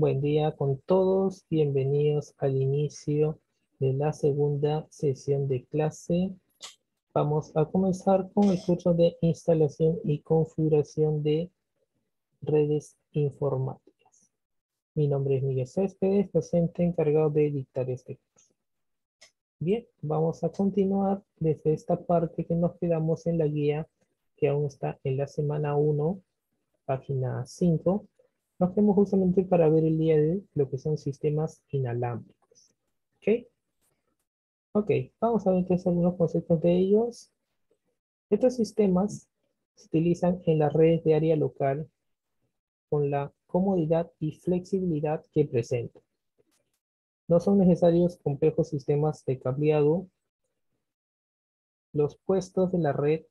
Buen día con todos. Bienvenidos al inicio de la segunda sesión de clase. Vamos a comenzar con el curso de instalación y configuración de redes informáticas. Mi nombre es Miguel Céspedes, docente encargado de dictar este curso. Bien, vamos a continuar desde esta parte que nos quedamos en la guía que aún está en la semana 1, página 5 nos vemos justamente para ver el día de lo que son sistemas inalámbricos. ¿Ok? Ok, vamos a ver entonces algunos conceptos de ellos. Estos sistemas se utilizan en las redes de área local con la comodidad y flexibilidad que presentan. No son necesarios complejos sistemas de cableado. Los puestos de la red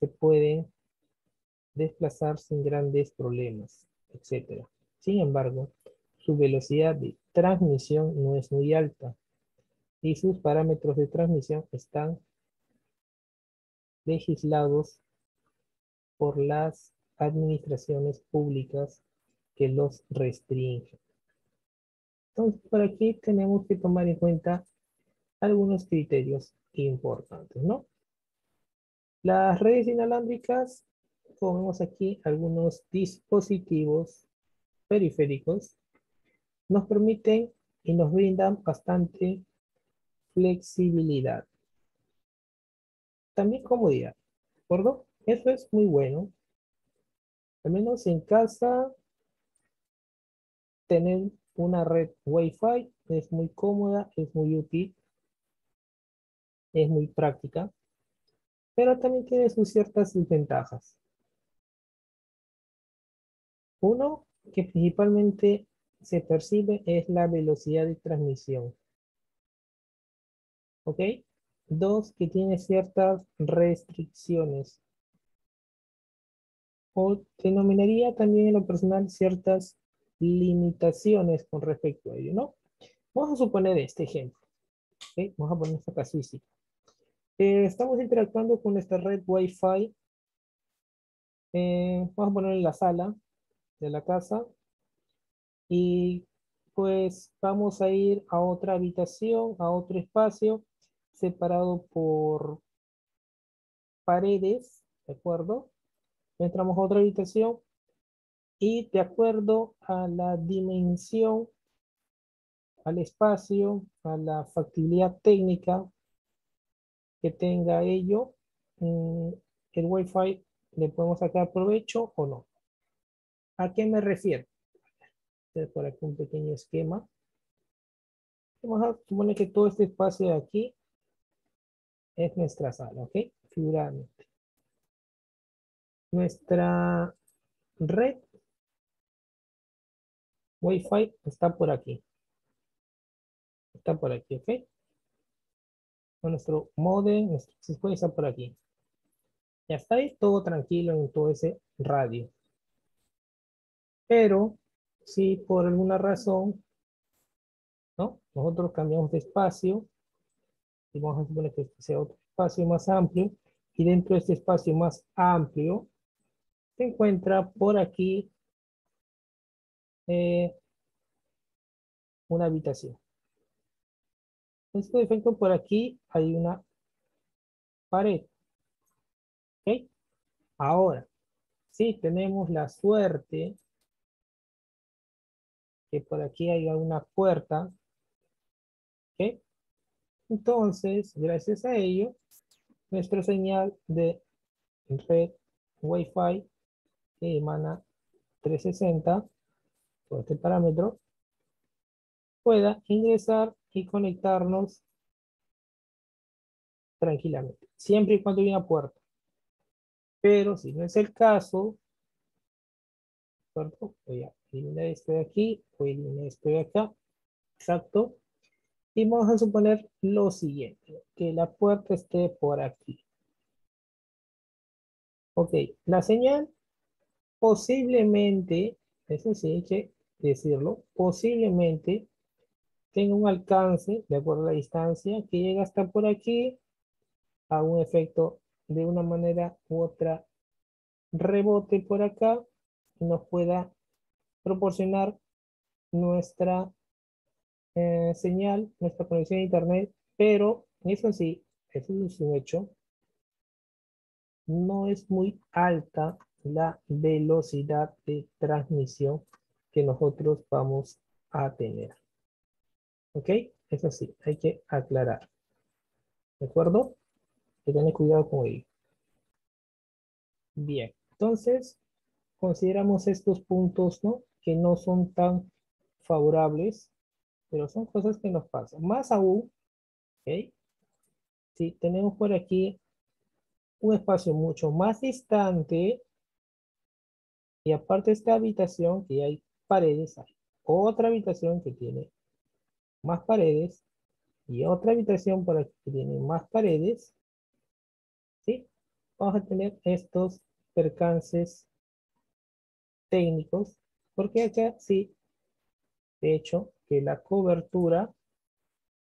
se pueden desplazar sin grandes problemas etc. Sin embargo, su velocidad de transmisión no es muy alta y sus parámetros de transmisión están legislados por las administraciones públicas que los restringen. Entonces, por aquí tenemos que tomar en cuenta algunos criterios importantes, ¿no? Las redes inalámbricas ponemos aquí algunos dispositivos periféricos, nos permiten y nos brindan bastante flexibilidad. También comodidad, ¿de acuerdo? Eso es muy bueno. Al menos en casa, tener una red Wi-Fi es muy cómoda, es muy útil, es muy práctica, pero también tiene sus ciertas desventajas. Uno que principalmente se percibe es la velocidad de transmisión. ¿Ok? Dos, que tiene ciertas restricciones. O denominaría también en lo personal ciertas limitaciones con respecto a ello, ¿no? Vamos a suponer este ejemplo. ¿Ok? Vamos a poner esta casuística. Eh, estamos interactuando con esta red Wi-Fi. Eh, vamos a poner en la sala de la casa. Y pues vamos a ir a otra habitación, a otro espacio separado por paredes, ¿de acuerdo? Entramos a otra habitación y de acuerdo a la dimensión, al espacio, a la factibilidad técnica que tenga ello, mm, el Wi-Fi le podemos sacar provecho o no. ¿A qué me refiero? Por aquí un pequeño esquema. Vamos a suponer que todo este espacio de aquí es nuestra sala, ¿ok? Figuradamente. Nuestra red Wi-Fi está por aquí. Está por aquí, ¿ok? Nuestro modem, nuestro está por aquí. Ya está ahí todo tranquilo en todo ese radio. Pero si por alguna razón, ¿no? Nosotros cambiamos de espacio y vamos a suponer que este sea otro espacio más amplio y dentro de este espacio más amplio se encuentra por aquí eh, una habitación. En este defecto por aquí hay una pared. ¿Ok? Ahora, si tenemos la suerte que por aquí hay una puerta. ¿Ok? Entonces, gracias a ello, nuestra señal de red Wi-Fi que emana 360 por este parámetro pueda ingresar y conectarnos tranquilamente, siempre y cuando haya una puerta. Pero si no es el caso, voy a eliminar esto de aquí, eliminar esto de acá, exacto. Y vamos a suponer lo siguiente, que la puerta esté por aquí. Ok, la señal posiblemente, eso sí hay que decirlo, posiblemente tenga un alcance, de acuerdo a la distancia, que llega hasta por aquí, a un efecto de una manera u otra rebote por acá, nos pueda proporcionar nuestra eh, señal, nuestra conexión a internet, pero eso sí, eso es un hecho, no es muy alta la velocidad de transmisión que nosotros vamos a tener. ¿Ok? Eso sí, hay que aclarar. ¿De acuerdo? Que tener cuidado con ello. Bien, entonces consideramos estos puntos, ¿no? Que no son tan favorables, pero son cosas que nos pasan. Más aún, ¿ok? Si tenemos por aquí un espacio mucho más distante, y aparte esta habitación que hay paredes, hay otra habitación que tiene más paredes, y otra habitación por aquí que tiene más paredes, ¿sí? Vamos a tener estos percances técnicos, porque acá sí, de hecho, que la cobertura,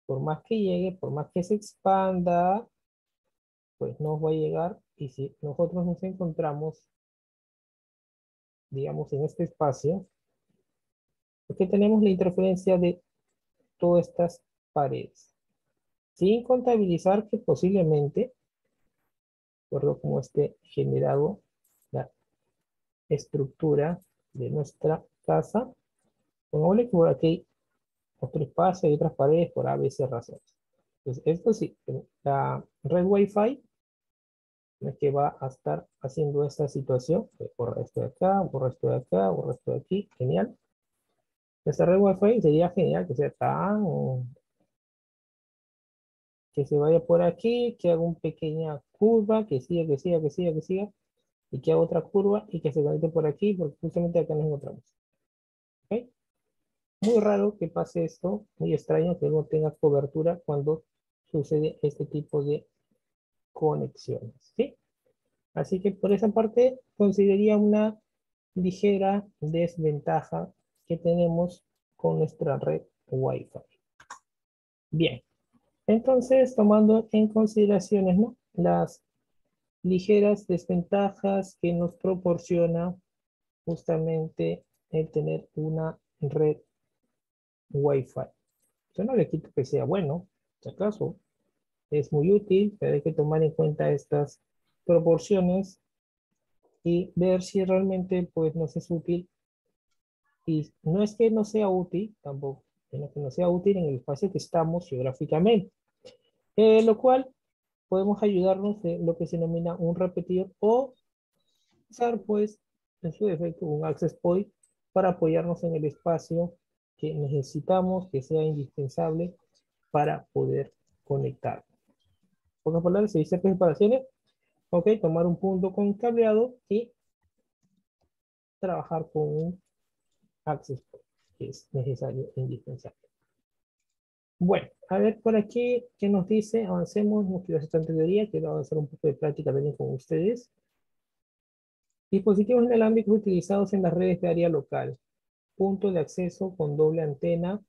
por más que llegue, por más que se expanda, pues no va a llegar. Y si nosotros nos encontramos, digamos, en este espacio, porque tenemos la interferencia de todas estas paredes. Sin contabilizar que posiblemente, por como esté generado la estructura de nuestra casa, pongámosle que por aquí otro espacio y otras paredes por A, B, C razones. Entonces, esto sí, la red Wi-Fi es que va a estar haciendo esta situación. Borra esto de acá, borra esto de acá, borra esto de aquí. Genial. Esta red Wi-Fi sería genial que sea tan... Que se vaya por aquí, que haga una pequeña curva, que siga, que siga, que siga, que siga. Y que haga otra curva y que se conecte por aquí, porque justamente acá nos encontramos. ¿Ok? Muy raro que pase esto, muy extraño que no tenga cobertura cuando sucede este tipo de conexiones, ¿sí? Así que por esa parte consideraría una ligera desventaja que tenemos con nuestra red Wi-Fi. Bien, entonces tomando en consideraciones ¿no? las ligeras desventajas que nos proporciona justamente el tener una red Wi-Fi. Yo no le quito que sea bueno, si acaso es muy útil, pero hay que tomar en cuenta estas proporciones y ver si realmente pues nos es útil. Y no es que no sea útil tampoco, sino que no sea útil en el espacio que estamos geográficamente. Eh, lo cual podemos ayudarnos de lo que se denomina un repetidor o usar pues en su defecto un access point para apoyarnos en el espacio que necesitamos, que sea indispensable para poder conectar. Pocas palabras, se dice preparaciones. Ok, tomar un punto con cableado y trabajar con un access point, que es necesario e indispensable. Bueno, a ver por aquí, ¿qué nos dice? Avancemos, no quiero hacer tanta teoría, quiero avanzar un poco de práctica también con ustedes. Dispositivos inalámbricos utilizados en las redes de área local punto de acceso con doble antena.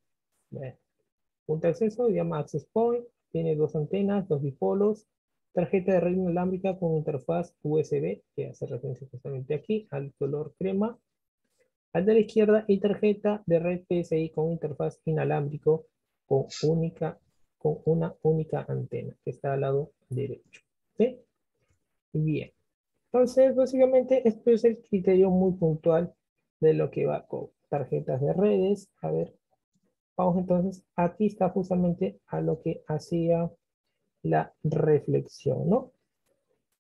punto de acceso se llama access point, tiene dos antenas, dos dipolos, tarjeta de red inalámbrica con interfaz USB, que hace referencia justamente aquí al color crema. Al de la izquierda y tarjeta de red PSI con interfaz inalámbrico con, única, con una única antena, que está al lado derecho. ¿Sí? Bien. Entonces, básicamente, esto es el criterio muy puntual de lo que va con tarjetas de redes. A ver, vamos entonces, aquí está justamente a lo que hacía la reflexión, ¿no?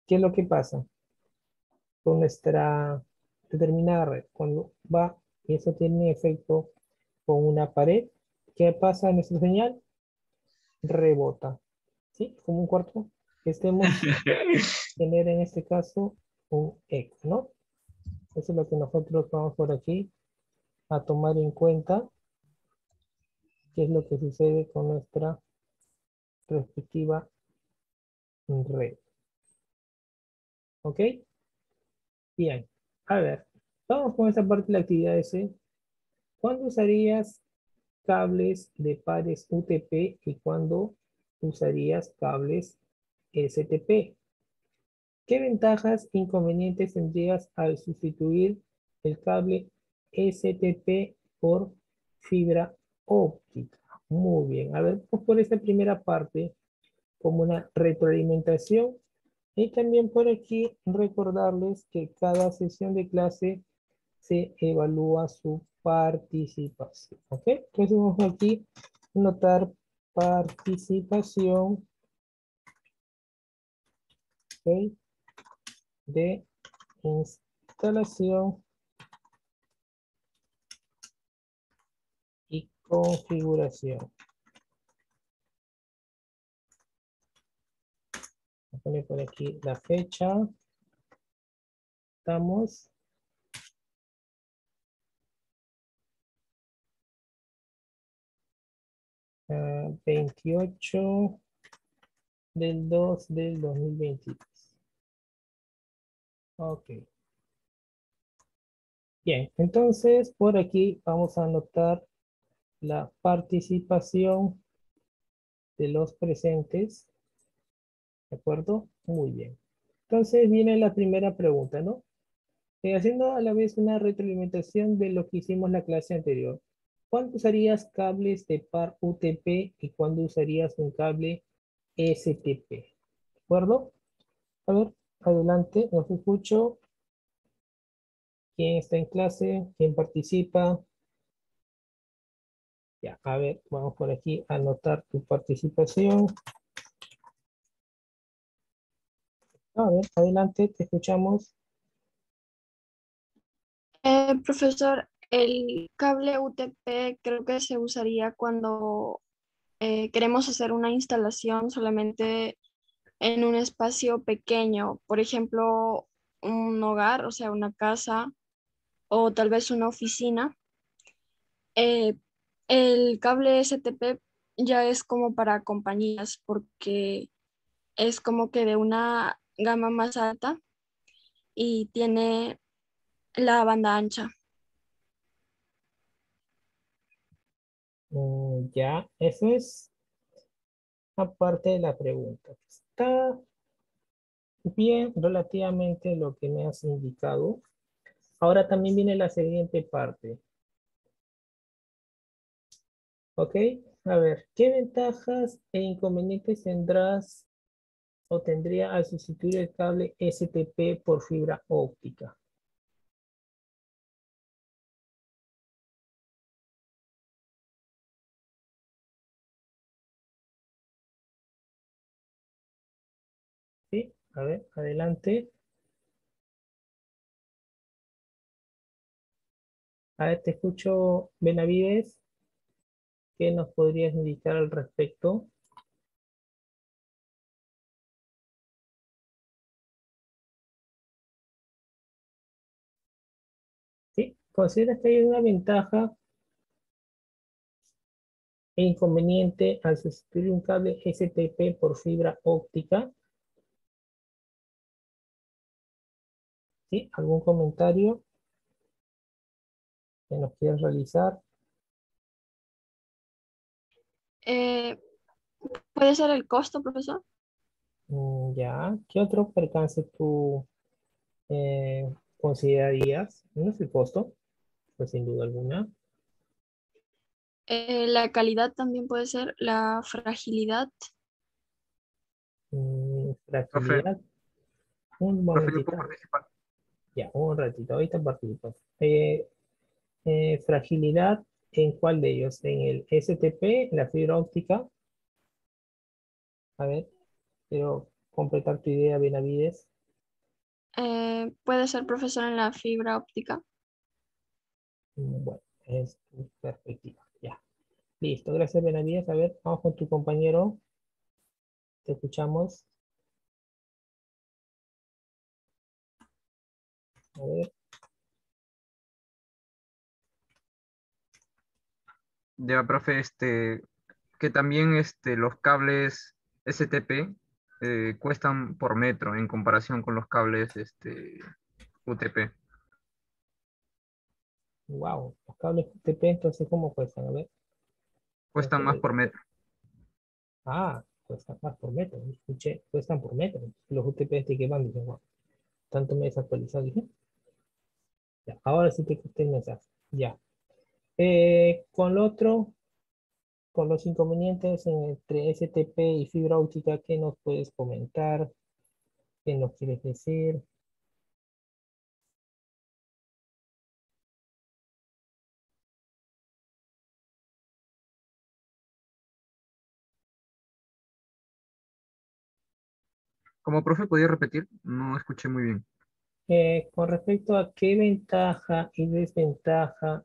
¿Qué es lo que pasa con nuestra determinada red? Cuando va, y eso tiene efecto con una pared, ¿qué pasa en nuestra señal? Rebota, ¿sí? Como un cuarto que estemos tener en este caso un eco, ¿no? Eso es lo que nosotros vamos por aquí a tomar en cuenta qué es lo que sucede con nuestra respectiva red. ¿Ok? Bien. A ver, vamos con esta parte de la actividad S. ¿Cuándo usarías cables de pares UTP y cuándo usarías cables STP? ¿Qué ventajas e inconvenientes tendrías al sustituir el cable STP por fibra óptica. Muy bien. A ver, pues por esta primera parte, como una retroalimentación. Y también por aquí recordarles que cada sesión de clase se evalúa su participación. ¿Ok? Entonces vamos aquí notar participación de instalación y configuración. Voy a poner por aquí la fecha. Estamos 28 del 2 del 2023. Ok. Bien, entonces por aquí vamos a anotar la participación de los presentes. ¿De acuerdo? Muy bien. Entonces viene la primera pregunta, ¿no? Eh, haciendo a la vez una retroalimentación de lo que hicimos en la clase anterior. ¿Cuándo usarías cables de par UTP y cuándo usarías un cable STP? ¿De acuerdo? A ver, adelante, los escucho. ¿Quién está en clase? ¿Quién participa? Ya, a ver, vamos por aquí a anotar tu participación. A ver, adelante, te escuchamos. Eh, profesor, el cable UTP creo que se usaría cuando eh, queremos hacer una instalación solamente en un espacio pequeño, por ejemplo, un hogar, o sea, una casa o tal vez una oficina. Eh, el cable STP ya es como para compañías porque es como que de una gama más alta y tiene la banda ancha. Mm, ya, eso es aparte de la pregunta. Está bien relativamente lo que me has indicado. Ahora también viene la siguiente parte. ¿Ok? A ver, ¿qué ventajas e inconvenientes tendrás o tendría al sustituir el cable STP por fibra óptica? A ver, adelante. A ver, te escucho, Benavides. ¿Qué nos podrías indicar al respecto? ¿Sí? ¿Consideras que hay una ventaja e inconveniente al sustituir un cable STP por fibra óptica? ¿Sí? ¿Algún comentario que nos quieras realizar? Eh, ¿Puede ser el costo, profesor? Mm, ya. ¿Qué otro percance tú eh, considerarías? No es el costo, pues sin duda alguna. Eh, la calidad también puede ser, la fragilidad. Mm, fragilidad. Un momentito. Ya, un ratito, ahorita participo. Eh, eh, fragilidad, ¿en cuál de ellos? ¿En el STP, la fibra óptica? A ver, quiero completar tu idea, Benavides. Eh, puede ser profesor en la fibra óptica. Mm, bueno, es tu perspectiva. Ya. Listo, gracias Benavides. A ver, vamos con tu compañero. Te escuchamos. A ver. Ya, profe, este, que también este, los cables STP eh, cuestan por metro en comparación con los cables este, UTP. Wow, los cables UTP entonces ¿cómo cuestan? A ver. Cuestan más por metro. Ah, cuestan más por metro. Escuché, cuestan por metro. Los UTP de que van, dicen, wow. Tanto me desactualizado, dije. Ahora sí te escuché el mensaje. Ya. Eh, con lo otro, con los inconvenientes entre STP y fibra óptica, ¿qué nos puedes comentar? ¿Qué nos quieres decir? Como profe, ¿podía repetir? No escuché muy bien. Eh, con respecto a qué ventaja y desventaja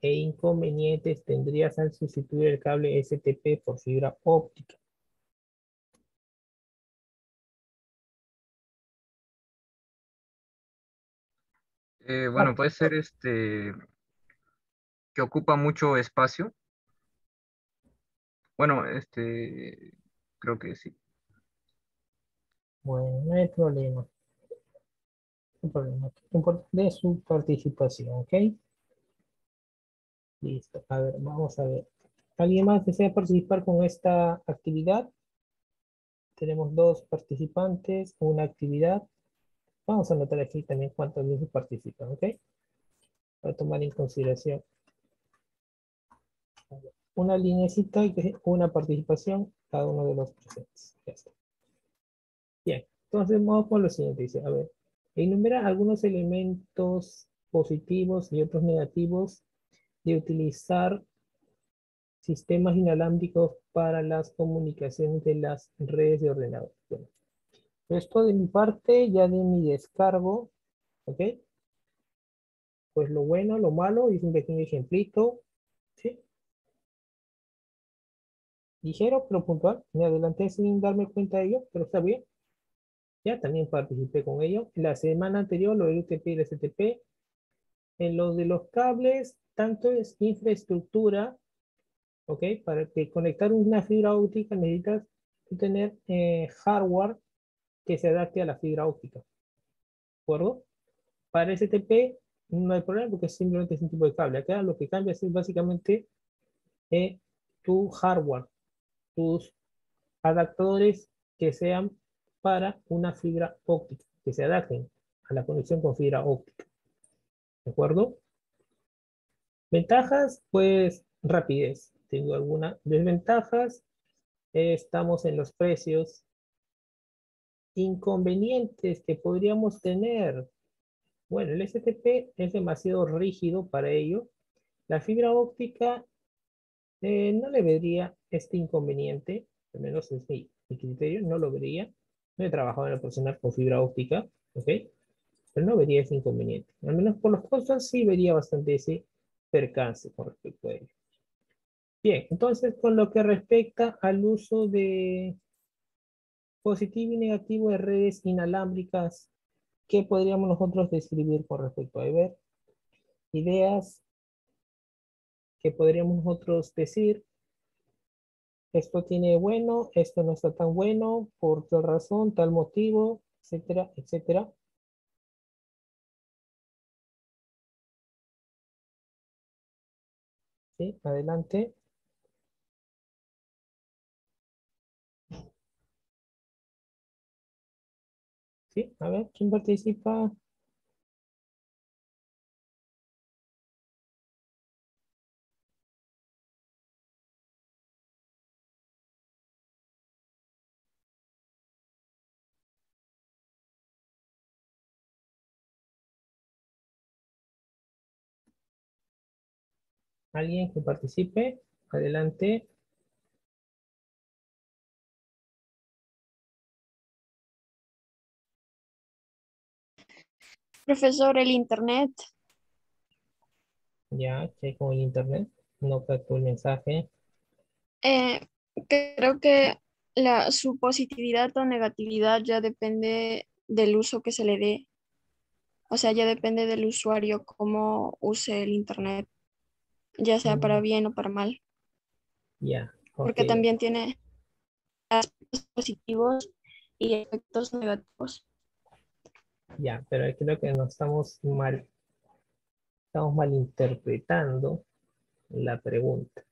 e inconvenientes tendrías al sustituir el cable STP por fibra óptica. Eh, bueno, puede ser este que ocupa mucho espacio. Bueno, este creo que sí. Bueno, no hay problema. Hay problema. Lo importante es su participación, ¿ok? Listo. A ver, vamos a ver. ¿Alguien más desea participar con esta actividad? Tenemos dos participantes, una actividad. Vamos a anotar aquí también cuántos veces participan, ¿ok? Para tomar en consideración. Una linecita y una participación cada uno de los presentes. Ya está. Bien, entonces vamos con lo siguiente. Dice, a ver, enumera algunos elementos positivos y otros negativos de utilizar sistemas inalámbricos para las comunicaciones de las redes de ordenador. Esto de mi parte, ya de mi descargo, ¿ok? Pues lo bueno, lo malo, hice un pequeño ejemplito, ¿sí? Ligero, pero puntual. Me adelanté sin darme cuenta de ello, pero está bien. Ya también participé con ello. La semana anterior lo del UTP y el STP. En lo de los cables, tanto es infraestructura, ¿ok? Para que conectar una fibra óptica necesitas tener eh, hardware que se adapte a la fibra óptica. ¿De acuerdo? Para STP no hay problema porque simplemente es un tipo de cable. Acá lo que cambia es básicamente eh, tu hardware, tus adaptadores que sean para una fibra óptica, que se adapten a la conexión con fibra óptica. ¿De acuerdo? Ventajas, pues rapidez. Tengo algunas desventajas. estamos en los precios. Inconvenientes que podríamos tener. Bueno, el STP es demasiado rígido para ello. La fibra óptica eh, no le vería este inconveniente, al menos es mi, mi criterio, no lo vería. He trabajado en el personal con fibra óptica, ¿ok? Pero no vería ese inconveniente. Al menos por los costos sí vería bastante ese percance con respecto a ello. Bien, entonces con lo que respecta al uso de positivo y negativo de redes inalámbricas, ¿qué podríamos nosotros describir con respecto a ver? Ideas que podríamos nosotros decir, esto tiene bueno, esto no está tan bueno, por tal razón, tal motivo, etcétera, etcétera. Sí, adelante. Sí, a ver, ¿quién participa? ¿Alguien que participe? Adelante. Profesor, el internet. Ya, ¿qué con el internet? No captó el mensaje. Eh, creo que la, su positividad o negatividad ya depende del uso que se le dé. O sea, ya depende del usuario cómo use el internet, ya sea para Mm. bien o para mal. Ya, Porque ok. también tiene aspectos positivos y efectos negativos. Ya, pero creo que nos estamos mal, estamos malinterpretando la pregunta.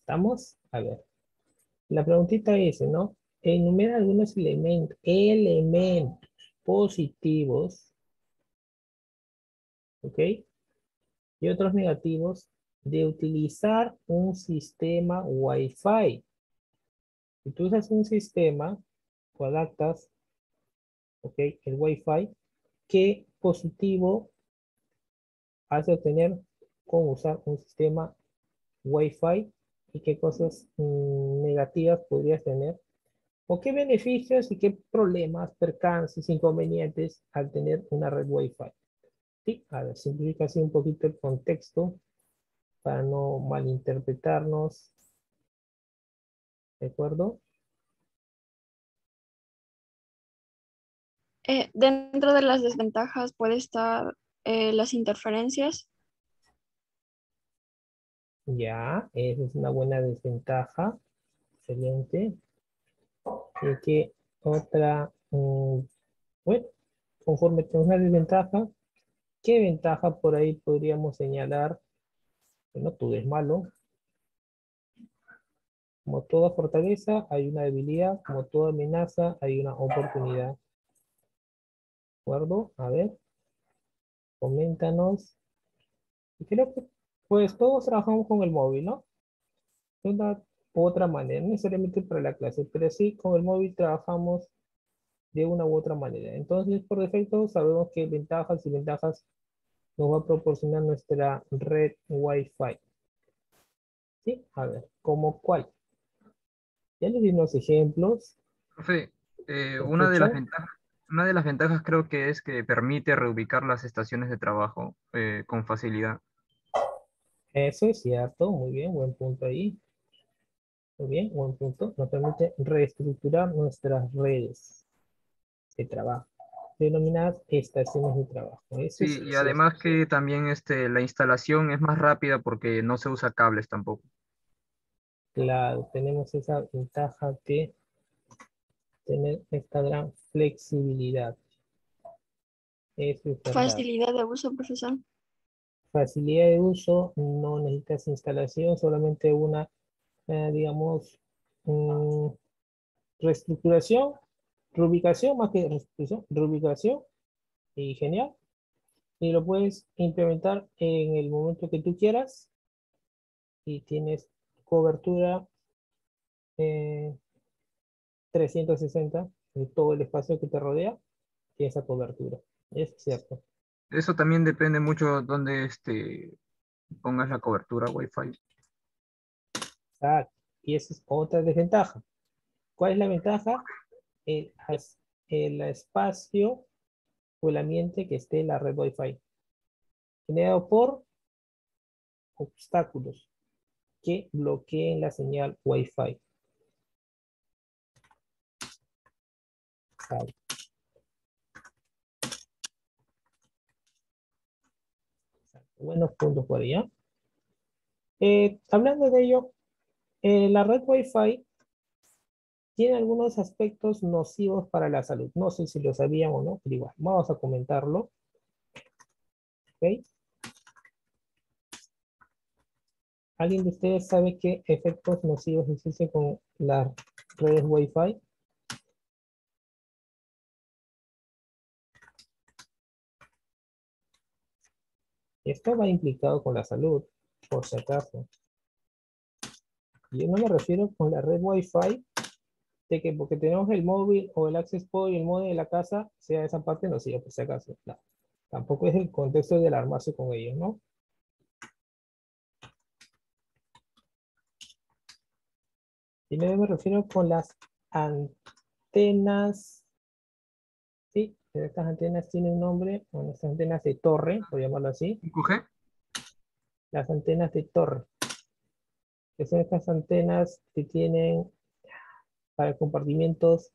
¿Estamos? A ver. La preguntita es, ¿no? Enumera algunos elementos, elementos positivos, ¿ok? Y otros negativos de utilizar un sistema Wi-Fi. Si tú usas un sistema o adaptas, ok, el Wi-Fi, ¿qué positivo hace obtener con usar un sistema Wi-Fi y qué cosas mm, negativas podrías tener o qué beneficios y qué problemas, percances, inconvenientes al tener una red Wi-Fi. Sí, a ver, simplifica así un poquito el contexto para no malinterpretarnos. ¿De acuerdo? Eh, dentro de las desventajas puede estar eh, las interferencias. Ya, esa es una buena desventaja. Excelente. Y que otra, mm, bueno, conforme tenemos una desventaja, ¿qué ventaja por ahí podríamos señalar? Bueno, todo es malo. Como toda fortaleza, hay una debilidad. Como toda amenaza, hay una oportunidad. ¿De acuerdo? A ver. Coméntanos. Creo que, pues, todos trabajamos con el móvil, ¿no? De una u otra manera, no necesariamente para la clase, pero sí con el móvil trabajamos de una u otra manera. Entonces, por defecto, sabemos qué ventajas y ventajas nos va a proporcionar nuestra red Wi-Fi. ¿Sí? A ver, ¿cómo cuál? Ya les di unos ejemplos. Profe, eh, una, de las ventajas, una de las ventajas creo que es que permite reubicar las estaciones de trabajo eh, con facilidad. Eso es cierto, muy bien, buen punto ahí. Muy bien, buen punto. Nos permite reestructurar nuestras redes de trabajo denominadas estaciones de trabajo. sí, y además que también este, la instalación es más rápida porque no se usa cables tampoco. Claro, tenemos esa ventaja de tener esta gran flexibilidad. Facilidad de uso, profesor. Facilidad de uso, no necesitas instalación, solamente una, eh, digamos, mm, reestructuración Reubicación, más que restitución, reubicación. Y genial. Y lo puedes implementar en el momento que tú quieras. Y tienes cobertura 360 eh, de todo el espacio que te rodea. Tiene esa cobertura. Es cierto. Eso también depende mucho donde este, pongas la cobertura Wi-Fi. Exacto. Y esa es otra desventaja. ¿Cuál es la ventaja? El, el espacio o el ambiente que esté en la red Wi-Fi. Generado por obstáculos que bloqueen la señal Wi-Fi. Buenos puntos por allá. Eh, hablando de ello, eh, la red Wi-Fi tiene algunos aspectos nocivos para la salud. No sé si lo sabían o no, pero igual, vamos a comentarlo. ¿Alguien de ustedes sabe qué efectos nocivos existen con las redes Wi-Fi? Esto va implicado con la salud, por si acaso. Yo no me refiero con la red Wi-Fi que porque tenemos el móvil o el access point y el móvil de la casa, sea esa parte no sirve por si acaso. Tampoco es el contexto de alarmarse con ellos, ¿no? Y me refiero con las antenas. Sí, estas antenas tienen un nombre, bueno, estas antenas de torre, por llamarlo así. ¿Qué? Las antenas de torre. Que son estas antenas que tienen para compartimientos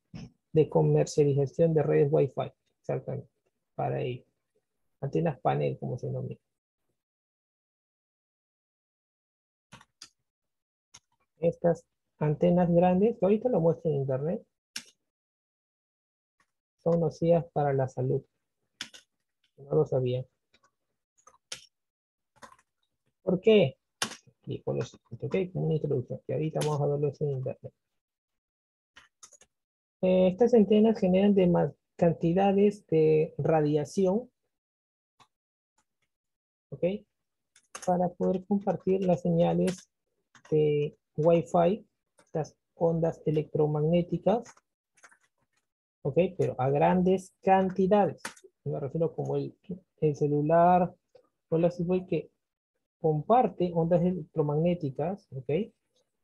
de comercialización de redes Wi-Fi. Exactamente. Para ello. Antenas panel, como se denomina. Estas antenas grandes, que ahorita lo muestro en internet, son nocivas para la salud. No lo sabía. ¿Por qué? Y por lo ok, como una introducción. Y ahorita vamos a verlo en internet. Eh, estas antenas generan de más cantidades de radiación. ¿Ok? para poder compartir las señales de Wi-Fi, las ondas electromagnéticas, ¿ok? Pero a grandes cantidades. Me refiero como el, el celular o la que comparte ondas electromagnéticas, ¿ok?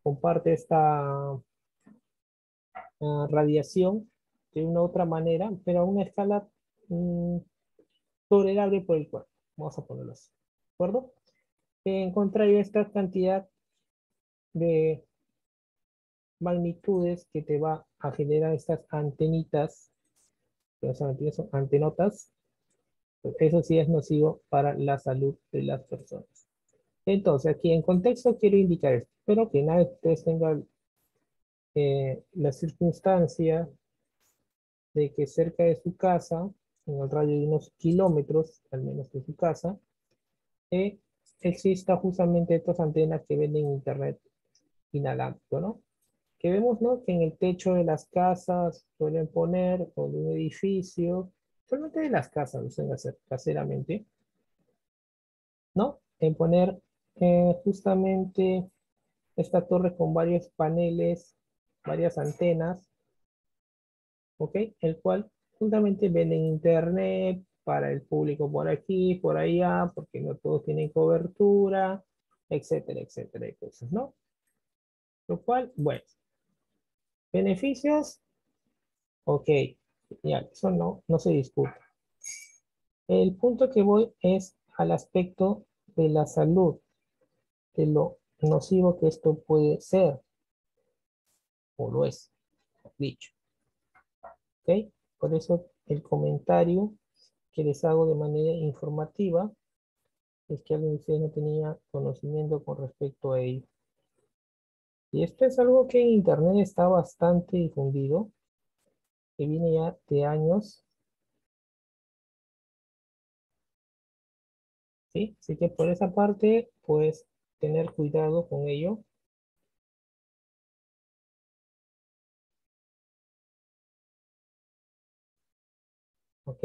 Comparte esta radiación de una u otra manera, pero a una escala mm, tolerable por el cuerpo. Vamos a ponerlo así. ¿De acuerdo? En contrario, esta cantidad de magnitudes que te va a generar estas antenitas, que son antenotas, pues eso sí es nocivo para la salud de las personas. Entonces, aquí en contexto quiero indicar esto. Espero que nadie de ustedes tenga eh, la circunstancia de que cerca de su casa, en el radio de unos kilómetros, al menos de su casa, eh, exista justamente estas antenas que venden internet inalámbrico, ¿no? Que vemos, ¿no? Que en el techo de las casas suelen poner, o de un edificio, solamente de las casas lo suelen hacer caseramente, ¿no? En poner eh, justamente esta torre con varios paneles, varias antenas, ¿ok? El cual justamente venden internet para el público por aquí, por allá, porque no todos tienen cobertura, etcétera, etcétera, y cosas, ¿no? Lo cual, bueno. Beneficios, ok, ya, eso no, no se discute. El punto que voy es al aspecto de la salud, de lo nocivo que esto puede ser, o lo es, dicho. ¿Ok? Por eso el comentario que les hago de manera informativa es que alguien de ustedes no tenía conocimiento con respecto a ello. Y esto es algo que en Internet está bastante difundido, que viene ya de años. ¿Sí? Así que por esa parte, pues tener cuidado con ello. ¿Ok?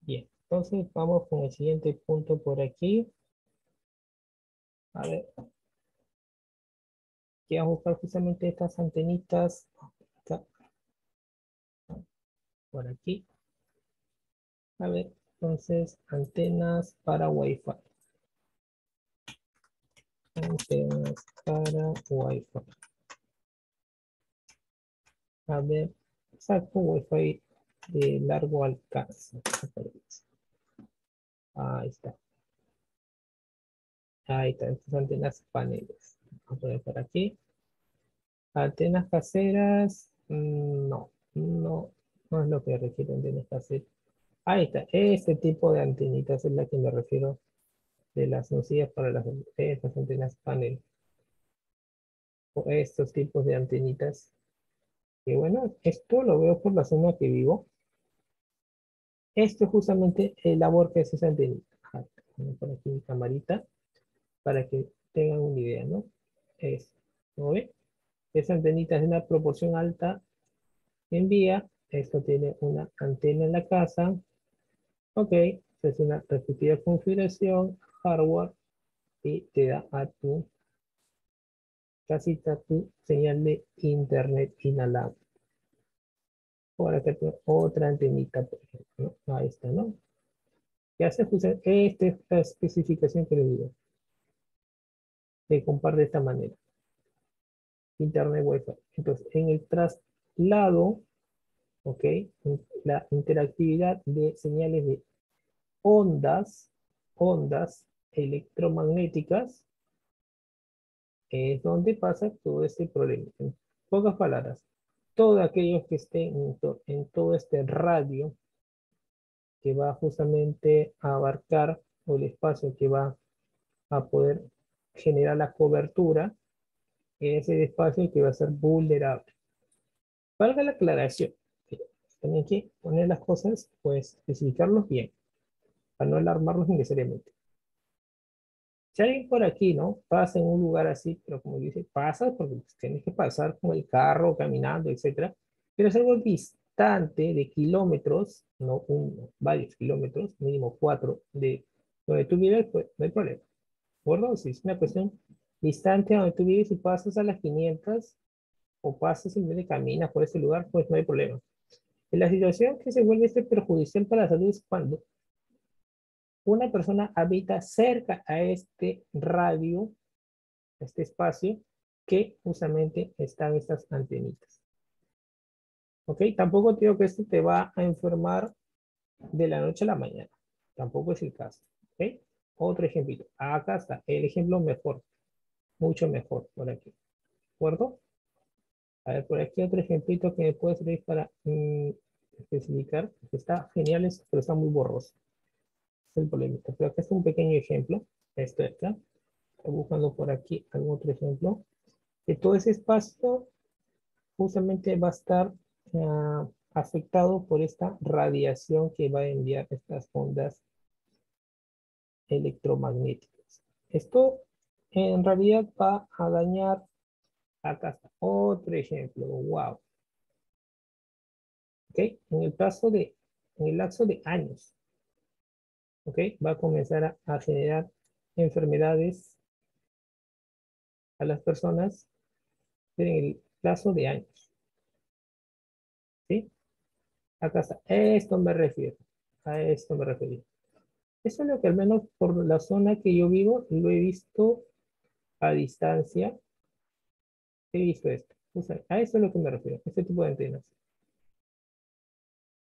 Bien, entonces vamos con el siguiente punto por aquí. A ver. Quiero buscar justamente estas antenitas por aquí. A ver, entonces, antenas para Wi-Fi. Antenas para Wi-Fi. A ver, saco Wi-Fi de largo alcance. Ahí está. Ahí está, estas antenas paneles. Vamos a ver por aquí. Antenas caseras, mm, no, no, no es lo que requiere antenas caseras. Ahí está, este tipo de antenitas es la que me refiero de las nocivas para las estas antenas panel. O estos tipos de antenitas. Que bueno, esto lo veo por la zona que vivo. Esto es justamente el labor que es esa antenita. Por aquí mi camarita para que tengan una idea, ¿no? Es, ¿no ve? Esa antenita es de una proporción alta envía esto tiene una antena en la casa. Ok, es una respectiva configuración, hardware, y te da a tu casita tu señal de internet inalámbrico. Ahora que otra antenita, por ejemplo. Ahí está, ¿no? ¿Qué hace? Pues esta especificación que le digo. Se comparte de esta manera. Internet Wi-Fi. Entonces, en el traslado ¿ok? La interactividad de señales de ondas, ondas electromagnéticas, es donde pasa todo este problema. En pocas palabras, todos aquellos que estén en, todo este radio que va justamente a abarcar o el espacio que va a poder generar la cobertura, ese espacio que va a ser vulnerable. Valga la aclaración, también que poner las cosas, pues especificarlos bien, para no alarmarlos innecesariamente. Si alguien por aquí, ¿no? Pasa en un lugar así, pero como dice, pasa porque pues, tienes que pasar con el carro, caminando, etcétera. Pero es algo distante de kilómetros, no varios kilómetros, mínimo cuatro, de donde tú vives, pues no hay problema. ¿De Si es una cuestión distante a donde tú vives y pasas a las 500 o pasas de caminas por ese lugar, pues no hay problema. La situación que se vuelve este perjudicial para la salud es cuando una persona habita cerca a este radio, este espacio, que justamente están estas antenitas. ¿Ok? Tampoco digo que esto te va a enfermar de la noche a la mañana. Tampoco es el caso. ¿Ok? Otro ejemplo. Acá está el ejemplo mejor. Mucho mejor por aquí. ¿De acuerdo? A ver, por aquí otro ejemplito que me puede servir para mm, especificar. Está genial, pero está muy borroso el polémico. Pero acá está un pequeño ejemplo. Esto está. Buscando por aquí algún otro ejemplo. Que todo ese espacio justamente va a estar ah, afectado por esta radiación que va a enviar estas ondas electromagnéticas. Esto en realidad va a dañar, acá está otro ejemplo, wow. ¿Ok? En el plazo de, en el lapso de años, ¿ok? Va a comenzar a, generar enfermedades a las personas en el plazo de años. ¿Sí? Acá está. Esto me refiero. A esto me refiero. Eso es lo que al menos por la zona que yo vivo lo he visto a distancia. He visto esto. a eso es lo que me refiero. Este tipo de antenas.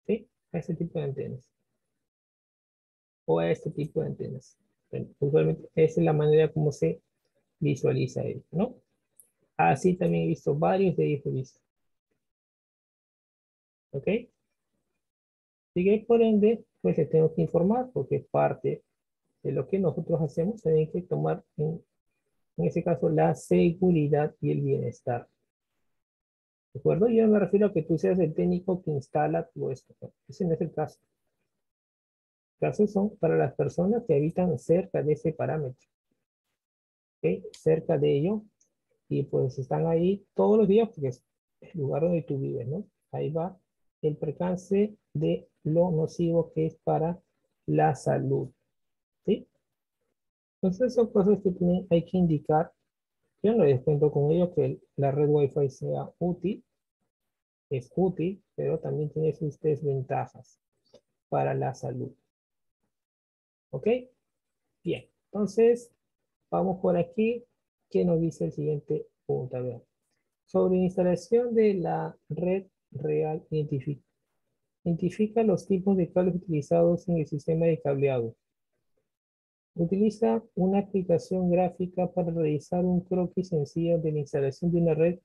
¿Sí? A ese tipo de antenas o a este tipo de antenas. Usualmente esa es la manera como se visualiza ello, ¿no? Así también he visto varios de ellos. ¿Ok? Así que por ende, pues les tengo que informar porque parte de lo que nosotros hacemos, tienen que tomar en, en ese caso la seguridad y el bienestar. ¿De acuerdo? Yo me refiero a que tú seas el técnico que instala todo esto. Ese no es el caso casos son para las personas que habitan cerca de ese parámetro. Cerca de ello. Y pues están ahí todos los días porque es el lugar donde tú vives, ¿no? Ahí va el percance de lo nocivo que es para la salud. ¿Sí? Entonces son cosas que hay que indicar. Yo no les cuento con ello que la red Wi-Fi sea útil. Es útil, pero también tiene sus desventajas para la salud. ¿Ok? Bien, entonces vamos por aquí. ¿Qué nos dice el siguiente punto? A ver. Sobre instalación de la red real identifica. Identifica los tipos de cables utilizados en el sistema de cableado. Utiliza una aplicación gráfica para realizar un croquis sencillo de la instalación de una red,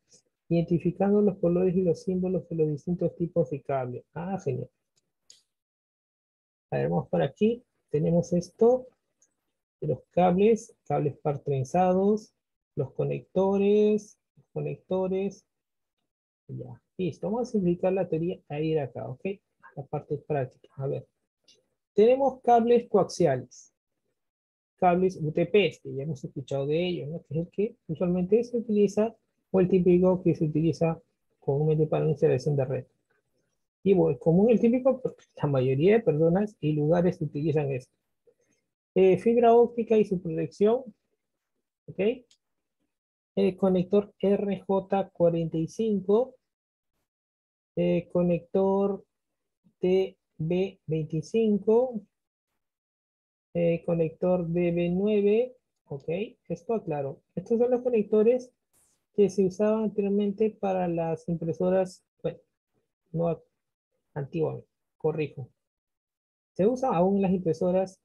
identificando los colores y los símbolos de los distintos tipos de cable. Ah, genial. A ver, vamos por aquí tenemos esto los cables, cables par trenzados, los conectores, los conectores. Ya, listo. Vamos a simplificar la teoría a ir acá, ¿ok? La parte práctica. A ver. Tenemos cables coaxiales. Cables UTP, que ya hemos escuchado de ellos, ¿no? Que es el que usualmente se utiliza, o el típico que se utiliza comúnmente para la instalación de red. Y bueno, común el típico, la mayoría de personas y lugares utilizan esto. Eh, fibra óptica y su protección. ¿Ok? Conector RJ45. Eh, conector TB25. Eh, conector DB9. ¿Ok? Esto claro. Estos son los conectores que se usaban anteriormente para las impresoras, bueno, no antiguamente, corrijo. Se usa aún en las impresoras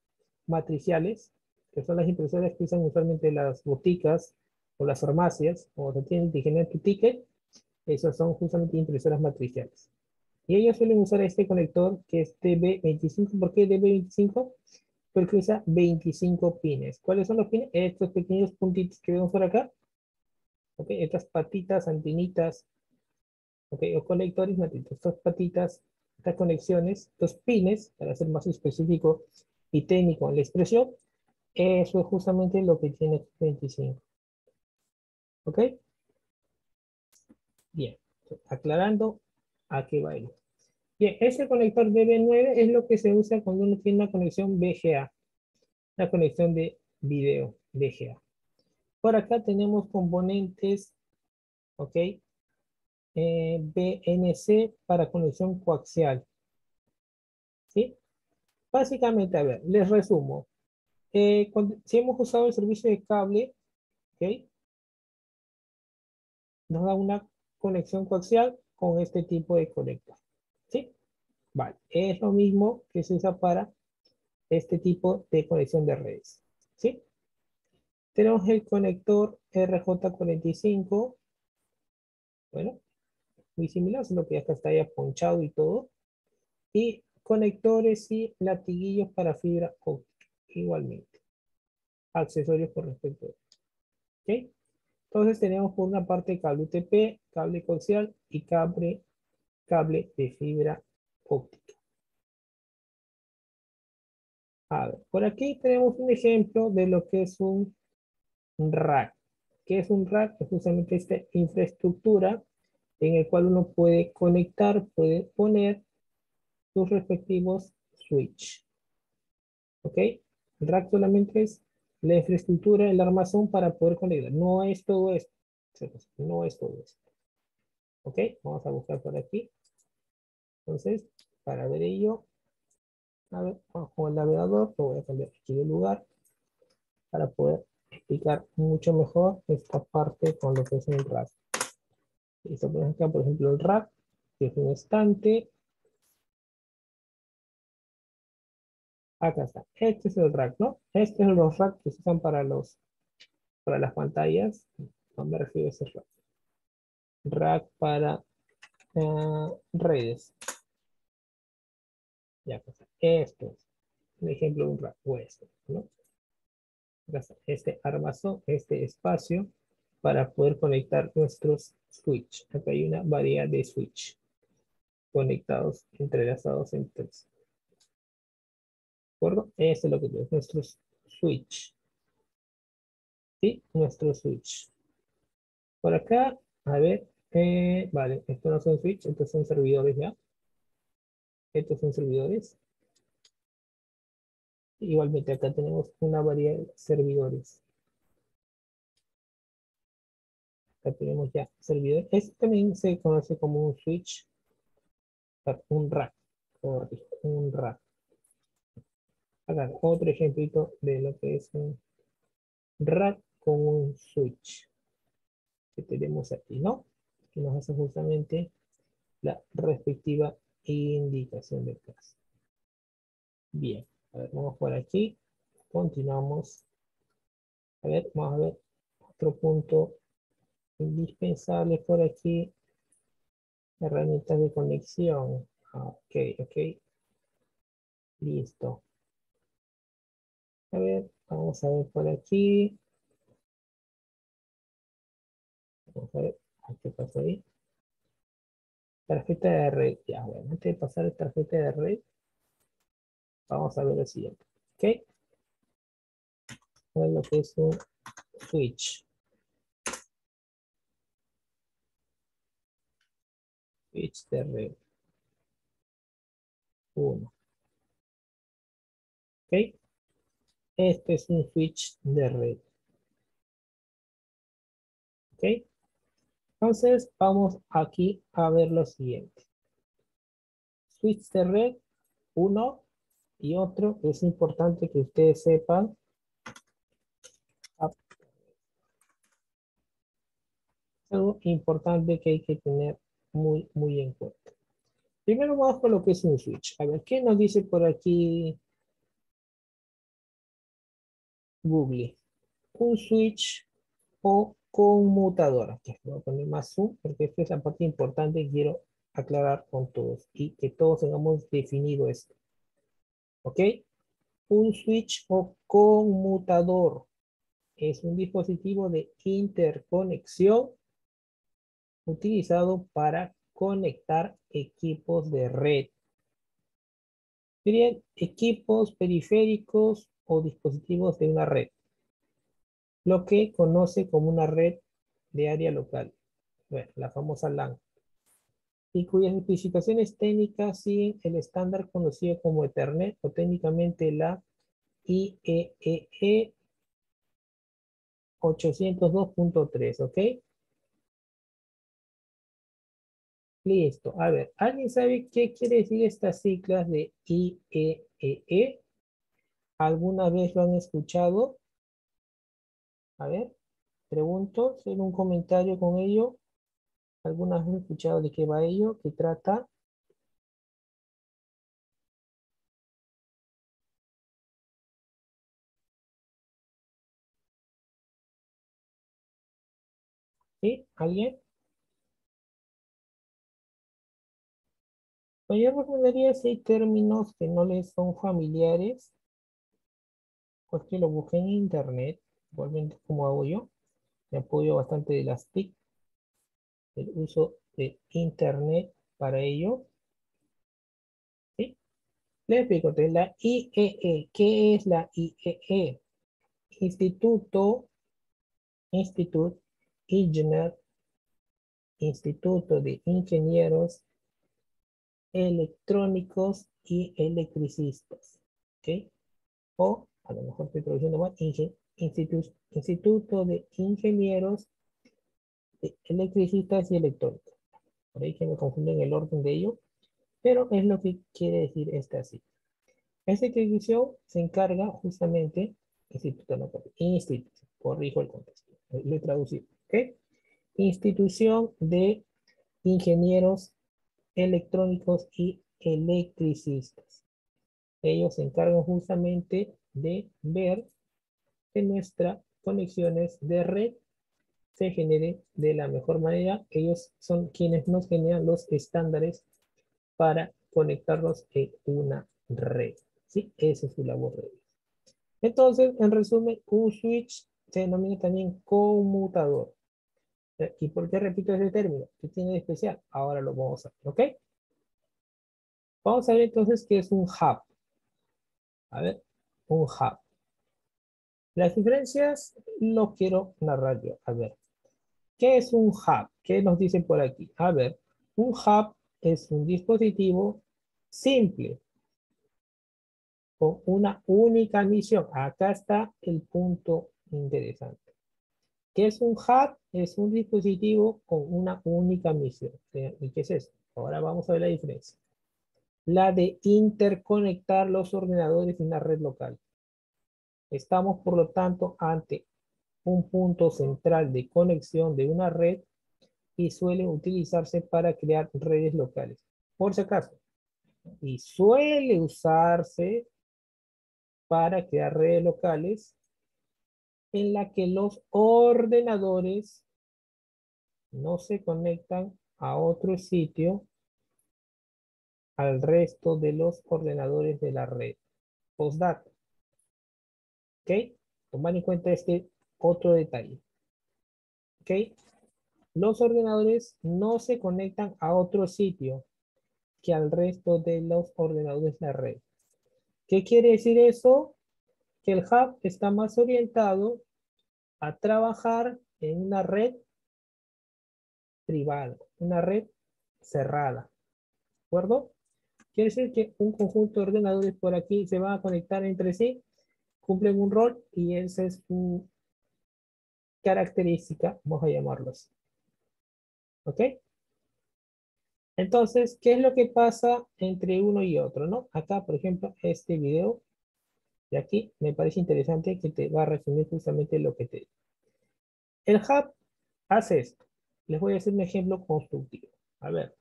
matriciales, que son las impresoras que usan usualmente las boticas o las farmacias, o se tienen que generar tu ticket, esas son justamente impresoras matriciales. Y ellos suelen usar este conector que es DB25. ¿Por qué DB25? Porque usa 25 pines. ¿Cuáles son los pines? Estos pequeños puntitos que vemos por acá. Okay, estas patitas, antenitas, okay, o conectores matriciales. Estas patitas estas conexiones, estos pines, para ser más específico y técnico en la expresión, Eso es justamente lo que tiene 25. ¿Ok? Bien, aclarando a qué va ir. Bien, ese conector DB9 es lo que se usa cuando uno tiene una conexión VGA, la conexión de video VGA. Por acá tenemos componentes, ¿ok? Eh, BNC para conexión coaxial. ¿Sí? Básicamente, a ver, les resumo. Eh, si hemos usado el servicio de cable, ¿ok? Nos da una conexión coaxial con este tipo de conector. ¿Sí? Vale, es lo mismo que se usa para este tipo de conexión de redes. ¿Sí? Tenemos el conector RJ45. Bueno, muy similar, solo que acá está ya ponchado y todo. Y conectores y latiguillos para fibra óptica, igualmente. Accesorios por respecto a ¿Ok? Entonces tenemos por una parte cable UTP, cable coaxial y cable, cable de fibra óptica. A ver, por aquí tenemos un ejemplo de lo que es un rack. ¿Qué es un rack? Es justamente esta infraestructura en el cual uno puede conectar, puede poner sus respectivos switch. ¿Ok? El rack solamente es la infraestructura, el armazón para poder conectar. No es todo esto. No es todo esto. ¿Ok? Vamos a buscar por aquí. Entonces, para ver ello, a ver, con el navegador, lo voy a cambiar aquí de lugar para poder explicar mucho mejor esta parte con lo que es el rack. Listo, por ejemplo, el rack, que es un estante. Acá está. Este es el rack, ¿no? Este es los rack que se usan para los para las pantallas. No me refiero a ese rack. Rack para eh, redes. Ya, pues, esto es un ejemplo de un rack, o esto, ¿no? este armazón, este espacio para poder conectar nuestros switch. Acá hay una variedad de switch conectados, entrelazados entre sí. ¿De acuerdo? Este es lo que tenemos, nuestros switch. ¿Sí? Nuestro switch. Por acá, a ver, eh, vale, estos no son switch, estos son servidores ya. Estos son servidores. Igualmente acá tenemos una variedad de servidores. Acá tenemos ya servidores. Este también se conoce como un switch. Un rack. Un rack. Acá otro ejemplito de lo que es un rack con un switch. Que tenemos aquí, ¿no? Que nos hace justamente la respectiva indicación de clase. Bien. A ver, vamos por aquí. Continuamos. A ver, vamos a ver otro punto indispensable por aquí. Herramientas de conexión. Ah, ok, ok. Listo. A ver, vamos a ver por aquí. Vamos a ver, ¿qué pasa ahí? Tarjeta de red. Ya, bueno, antes de pasar la tarjeta de red, Vamos a ver el siguiente. ¿Ok? lo que es un switch. Switch de red. Uno. ¿Ok? Este es un switch de red. ¿Ok? Entonces, vamos aquí a ver lo siguiente. Switch de red, uno y otro es importante que ustedes sepan algo importante que hay que tener muy, muy en cuenta. Primero vamos con lo que es un switch. A ver, ¿qué nos dice por aquí Google? Un switch o conmutadora. Voy a poner más zoom porque esta es la parte importante que quiero aclarar con todos y que todos tengamos definido esto. ¿Ok? Un switch o conmutador es un dispositivo de interconexión utilizado para conectar equipos de red. Bien, equipos periféricos o dispositivos de una red, lo que conoce como una red de área local, la famosa LAN, y cuyas especificaciones técnicas siguen el estándar conocido como Ethernet o técnicamente la IEEE 802.3, ¿ok? Listo. A ver, ¿alguien sabe qué quiere decir estas siglas de IEEE? E? ¿Alguna vez lo han escuchado? A ver, pregunto, si un comentario con ello. ¿Alguna vez han escuchado de qué va ello? ¿Qué trata? ¿Sí? ¿Alguien? Pues yo recomendaría si hay términos que no les son familiares, pues que lo busquen en internet, igualmente como hago yo. Me apoyo bastante de las TIC, el uso de internet para ello. ¿Sí? Les explico, la IEE, e. ¿qué es la IEE? E? Instituto, Instituto Ingenier, Instituto de Ingenieros electrónicos y electricistas. ¿Ok? O, a lo mejor estoy traduciendo mal, Instituto, de Ingenieros Electricistas y Electrónicos. Por ahí que me confunden el orden de ello, pero es lo que quiere decir esta sigla. Esta institución se encarga justamente, instituto, no, instituto, corrijo el contexto, lo he traducido, ¿ok? Institución de Ingenieros electrónicos y electricistas. Ellos se encargan justamente de ver que nuestras conexiones de red se generen de la mejor manera. Ellos son quienes nos generan los estándares para conectarnos en una red. ¿Sí? Esa es su labor. Entonces, en resumen, un switch se denomina también conmutador. ¿Y por qué repito ese término? ¿Qué tiene de especial? Ahora lo vamos a ver, ¿ok? Vamos a ver entonces qué es un hub. A ver, un hub. Las diferencias no quiero narrar yo. A ver, ¿qué es un hub? ¿Qué nos dicen por aquí? A ver, un hub es un dispositivo simple con una única misión. Acá está el punto interesante. ¿Qué es un hub? Es un dispositivo con una única misión. ¿Y qué es eso? Ahora vamos a ver la diferencia. La de interconectar los ordenadores en la red local. Estamos, por lo tanto, ante un punto central de conexión de una red y suele utilizarse para crear redes locales. Por si acaso. Y suele usarse para crear redes locales en la que los ordenadores no se conectan a otro sitio al resto de los ordenadores de la red. Postdata. ¿Ok? Tomar en cuenta este otro detalle. ¿Ok? Los ordenadores no se conectan a otro sitio que al resto de los ordenadores de la red. ¿Qué quiere decir eso? Que el hub está más orientado a trabajar en una red privada, una red cerrada. ¿De acuerdo? Quiere decir que un conjunto de ordenadores por aquí se van a conectar entre sí, cumplen un rol y esa es su característica, vamos a llamarlo así. ¿Ok? Entonces, ¿qué es lo que pasa entre uno y otro? ¿no? Acá, por ejemplo, este video de aquí me parece interesante que te va a resumir justamente lo que te El hub hace esto. Les voy a hacer un ejemplo constructivo. A ver,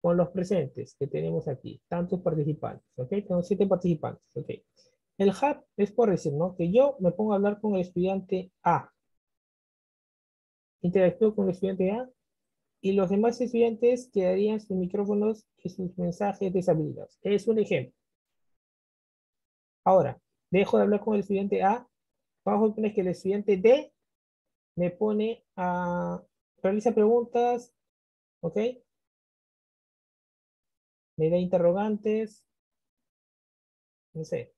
con los presentes que tenemos aquí, tantos participantes, ¿ok? Tenemos siete participantes, ¿ok? El hub es por decir, ¿no? Que yo me pongo a hablar con el estudiante A. Interactúo con el estudiante A y los demás estudiantes quedarían sus micrófonos y sus mensajes deshabilitados. Es un ejemplo. Ahora, dejo de hablar con el estudiante A, vamos a que el estudiante D me pone a, realiza preguntas, ¿ok? Me da interrogantes, no sé.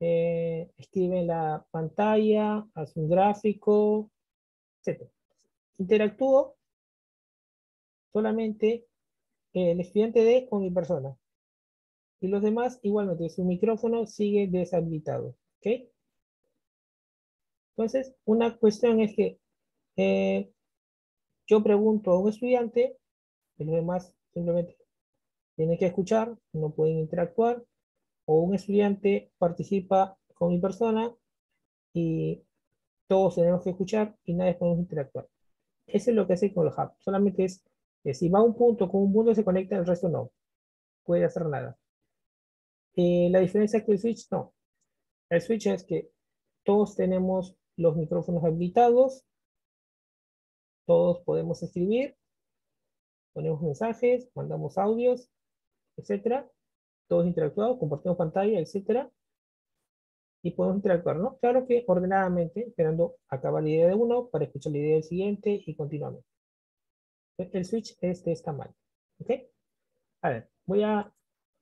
eh, escribe en la pantalla, hace un gráfico, etc. Interactúo solamente el estudiante D con mi persona. Y los demás, igualmente, su micrófono sigue deshabilitado. ¿Ok? Entonces, una cuestión es que eh, yo pregunto a un estudiante, y los demás simplemente tienen que escuchar, no pueden interactuar, o un estudiante participa con mi persona y todos tenemos que escuchar y nadie podemos interactuar. Eso es lo que hace con el hub. Solamente es que si va un punto con un punto se conecta, el resto no. Puede hacer nada. Eh, la diferencia que el switch no. El switch es que todos tenemos los micrófonos habilitados, todos podemos escribir, ponemos mensajes, mandamos audios, etcétera. Todos interactuados, compartimos pantalla, etcétera. Y podemos interactuar, ¿no? Claro que ordenadamente, esperando acabar la idea de uno para escuchar la idea del siguiente y continuamos. El switch es de esta manera. ¿Ok? A ver, voy a,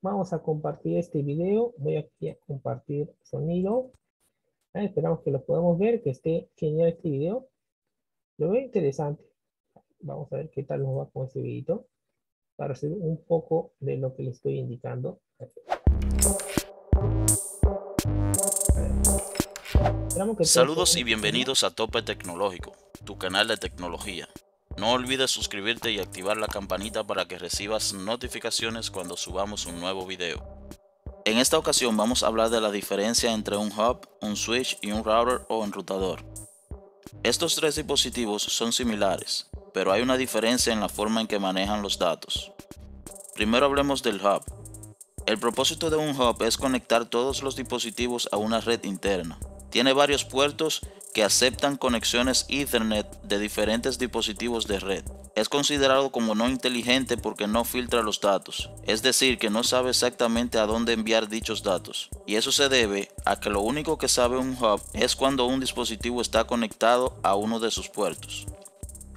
vamos a compartir este video. Voy aquí a compartir sonido. Ah, esperamos que lo podamos ver, que esté genial este video. Lo veo interesante. Vamos a ver qué tal nos va con este video para hacer un poco de lo que les estoy indicando. Saludos y bienvenidos a Tope Tecnológico, tu canal de tecnología. No olvides suscribirte y activar la campanita para que recibas notificaciones cuando subamos un nuevo video. En esta ocasión vamos a hablar de la diferencia entre un hub, un switch y un router o enrutador. Estos tres dispositivos son similares, pero hay una diferencia en la forma en que manejan los datos. Primero hablemos del hub. El propósito de un hub es conectar todos los dispositivos a una red interna. Tiene varios puertos que aceptan conexiones Ethernet de diferentes dispositivos de red. Es considerado como no inteligente porque no filtra los datos, es decir, que no sabe exactamente a dónde enviar dichos datos. Y eso se debe a que lo único que sabe un hub es cuando un dispositivo está conectado a uno de sus puertos.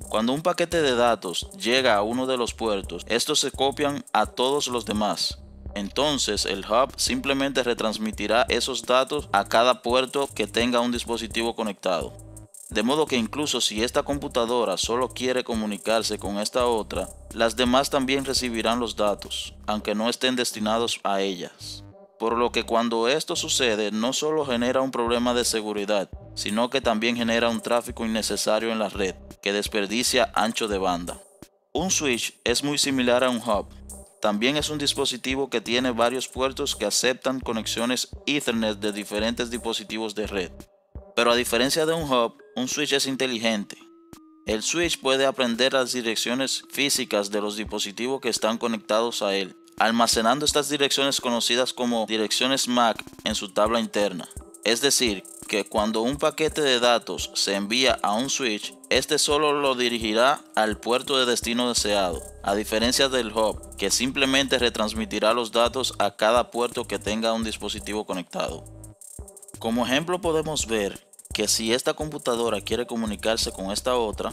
Cuando un paquete de datos llega a uno de los puertos, estos se copian a todos los demás, entonces el hub simplemente retransmitirá esos datos a cada puerto que tenga un dispositivo conectado. De modo que incluso si esta computadora solo quiere comunicarse con esta otra, las demás también recibirán los datos, aunque no estén destinados a ellas. Por lo que cuando esto sucede no solo genera un problema de seguridad, sino que también genera un tráfico innecesario en la red, que desperdicia ancho de banda. Un switch es muy similar a un hub, también es un dispositivo que tiene varios puertos que aceptan conexiones Ethernet de diferentes dispositivos de red. Pero a diferencia de un hub, un switch es inteligente. El switch puede aprender las direcciones físicas de los dispositivos que están conectados a él, almacenando estas direcciones conocidas como direcciones MAC en su tabla interna. Es decir, que cuando un paquete de datos se envía a un switch, este solo lo dirigirá al puerto de destino deseado, a diferencia del hub, que simplemente retransmitirá los datos a cada puerto que tenga un dispositivo conectado. Como ejemplo podemos ver que si esta computadora quiere comunicarse con esta otra,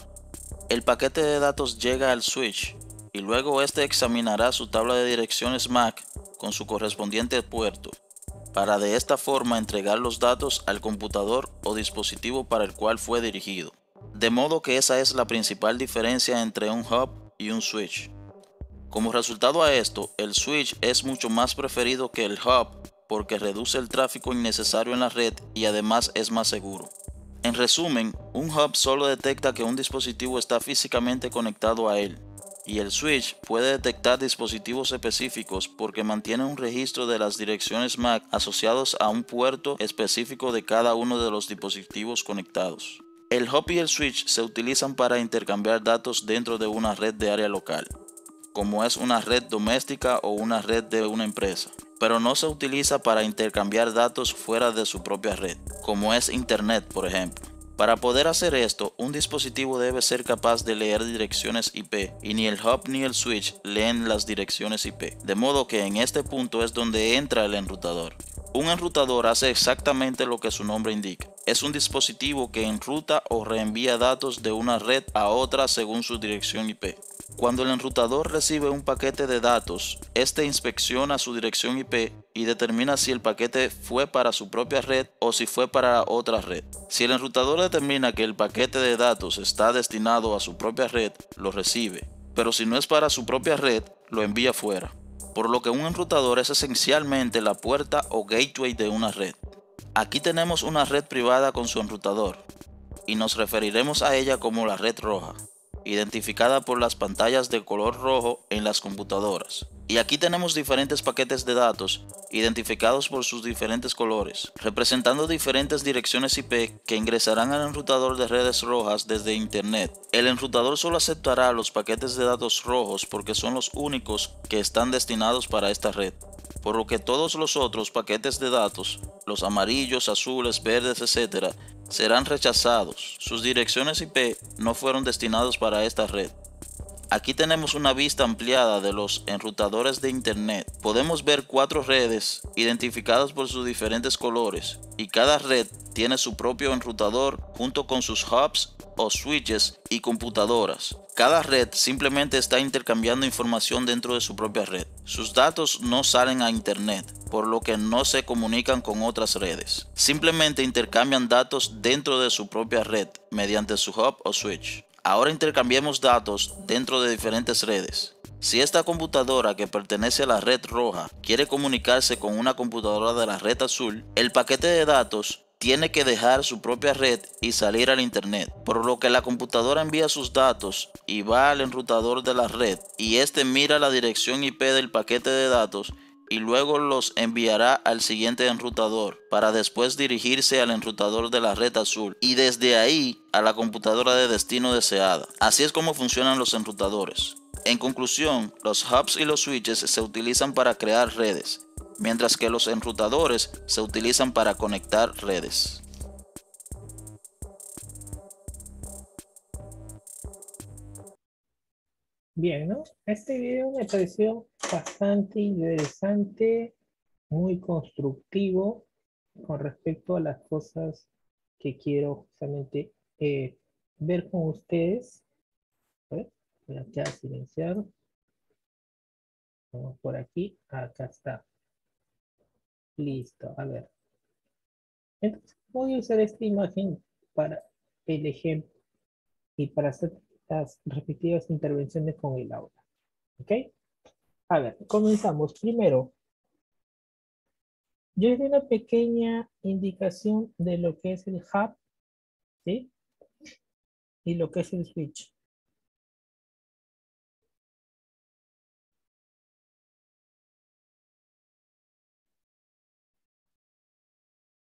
el paquete de datos llega al switch y luego este examinará su tabla de direcciones MAC con su correspondiente puerto para de esta forma entregar los datos al computador o dispositivo para el cual fue dirigido. De modo que esa es la principal diferencia entre un hub y un switch. Como resultado a esto, el switch es mucho más preferido que el hub porque reduce el tráfico innecesario en la red y además es más seguro. En resumen, un hub solo detecta que un dispositivo está físicamente conectado a él, y el switch puede detectar dispositivos específicos porque mantiene un registro de las direcciones MAC asociados a un puerto específico de cada uno de los dispositivos conectados. El hub y el switch se utilizan para intercambiar datos dentro de una red de área local, como es una red doméstica o una red de una empresa, pero no se utiliza para intercambiar datos fuera de su propia red, como es Internet por ejemplo. Para poder hacer esto, un dispositivo debe ser capaz de leer direcciones IP y ni el hub ni el switch leen las direcciones IP, de modo que en este punto es donde entra el enrutador. Un enrutador hace exactamente lo que su nombre indica. Es un dispositivo que enruta o reenvía datos de una red a otra según su dirección IP. Cuando el enrutador recibe un paquete de datos, este inspecciona su dirección IP y determina si el paquete fue para su propia red o si fue para otra red. Si el enrutador determina que el paquete de datos está destinado a su propia red, lo recibe, pero si no es para su propia red, lo envía fuera. Por lo que un enrutador es esencialmente la puerta o gateway de una red. Aquí tenemos una red privada con su enrutador, y nos referiremos a ella como la red roja identificada por las pantallas de color rojo en las computadoras. Y aquí tenemos diferentes paquetes de datos identificados por sus diferentes colores, representando diferentes direcciones IP que ingresarán al enrutador de redes rojas desde Internet. El enrutador solo aceptará los paquetes de datos rojos porque son los únicos que están destinados para esta red por lo que todos los otros paquetes de datos, los amarillos, azules, verdes, etc., serán rechazados. Sus direcciones IP no fueron destinados para esta red. Aquí tenemos una vista ampliada de los enrutadores de Internet. Podemos ver cuatro redes identificadas por sus diferentes colores y cada red tiene su propio enrutador junto con sus hubs o switches y computadoras. Cada red simplemente está intercambiando información dentro de su propia red. Sus datos no salen a Internet, por lo que no se comunican con otras redes. Simplemente intercambian datos dentro de su propia red mediante su hub o switch. Ahora intercambiemos datos dentro de diferentes redes. Si esta computadora que pertenece a la red roja quiere comunicarse con una computadora de la red azul, el paquete de datos tiene que dejar su propia red y salir al internet, por lo que la computadora envía sus datos y va al enrutador de la red y este mira la dirección IP del paquete de datos y luego los enviará al siguiente enrutador para después dirigirse al enrutador de la red azul y desde ahí a la computadora de destino deseada. Así es como funcionan los enrutadores. En conclusión, los hubs y los switches se utilizan para crear redes, mientras que los enrutadores se utilizan para conectar redes. Bien, ¿no? Este video me pareció bastante interesante, muy constructivo con respecto a las cosas que quiero justamente eh, ver con ustedes. Voy a silenciar. Vamos por aquí. Acá está. Listo, a ver. Entonces voy a usar esta imagen para el ejemplo y para hacer las respectivas intervenciones con el aula. ¿Ok? A ver, comenzamos. Primero, yo hice una pequeña indicación de lo que es el hub, ¿sí? Y lo que es el switch.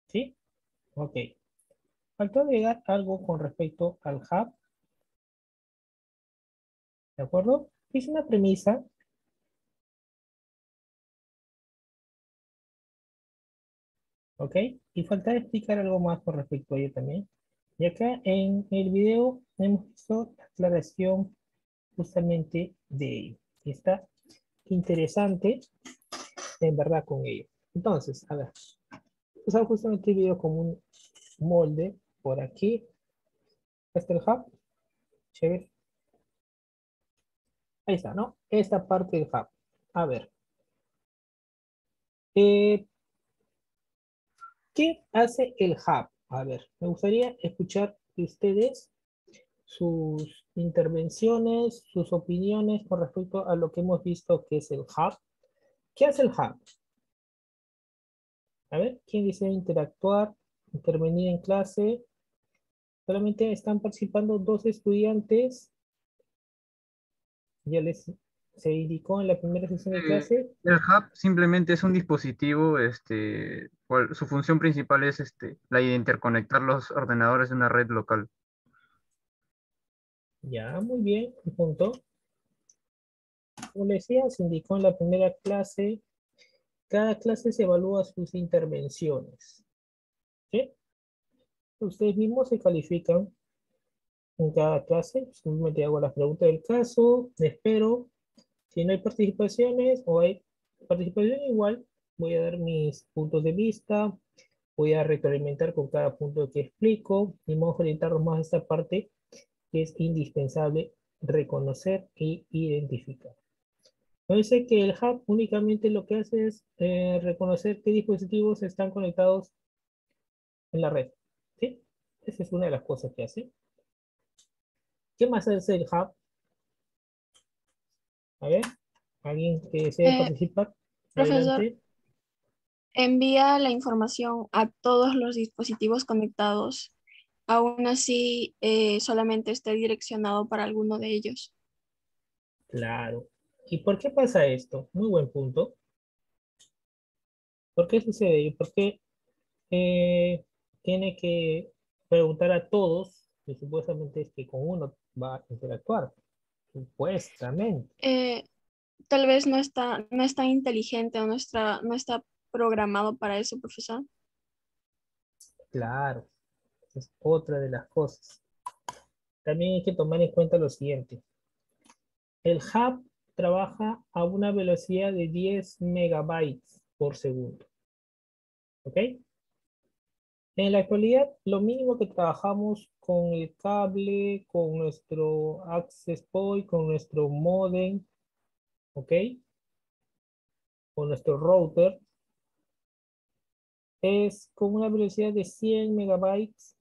¿Sí? Ok. Faltó agregar algo con respecto al hub ¿De acuerdo? Es una premisa. ¿Ok? Y falta explicar algo más con respecto a ello también. Y acá en el video hemos visto la aclaración justamente de ello. Y está interesante en verdad con ello. Entonces, a ver. Usamos justamente el video como un molde por aquí. Este el hub. Chévere. Ahí está, ¿no? Esta parte del hub. A ver. Eh, ¿Qué hace el hub? A ver, me gustaría escuchar de ustedes sus intervenciones, sus opiniones con respecto a lo que hemos visto que es el hub. ¿Qué hace el hub? A ver, ¿quién desea interactuar, intervenir en clase? Solamente están participando dos estudiantes ya les se indicó en la primera sesión de clase. El hub simplemente es un dispositivo, este, su función principal es este, la de interconectar los ordenadores de una red local. Ya, muy bien, punto. Como les decía, se indicó en la primera clase, cada clase se evalúa sus intervenciones. ¿Sí? Ustedes mismos se califican en cada clase. Simplemente hago las preguntas del caso, espero. Si no hay participaciones o hay participación igual, voy a dar mis puntos de vista, voy a retroalimentar con cada punto que explico y vamos a orientarnos más a esta parte que es indispensable reconocer e identificar. Dice que el hub únicamente lo que hace es eh, reconocer qué dispositivos están conectados en la red. ¿sí? Esa es una de las cosas que hace. ¿Qué más hace el hub? A ver, ¿alguien que desee Eh, participar? profesor. Adelante. Envía la información a todos los dispositivos conectados. Aún así, eh, solamente esté direccionado para alguno de ellos. Claro. ¿Y por qué pasa esto? Muy buen punto. ¿Por qué sucede ello? ¿Por qué eh, tiene que preguntar a todos que supuestamente es que con uno va a interactuar? Supuestamente. Eh, tal vez no está, no es tan inteligente o no está, no está programado para eso, profesor. Claro. Es otra de las cosas. También hay que tomar en cuenta lo siguiente. El hub trabaja a una velocidad de 10 megabytes por segundo. ¿Ok? En la actualidad, lo mínimo que trabajamos con el cable, con nuestro access point, con nuestro modem, ¿ok? Con nuestro router, es con una velocidad de 100 megabytes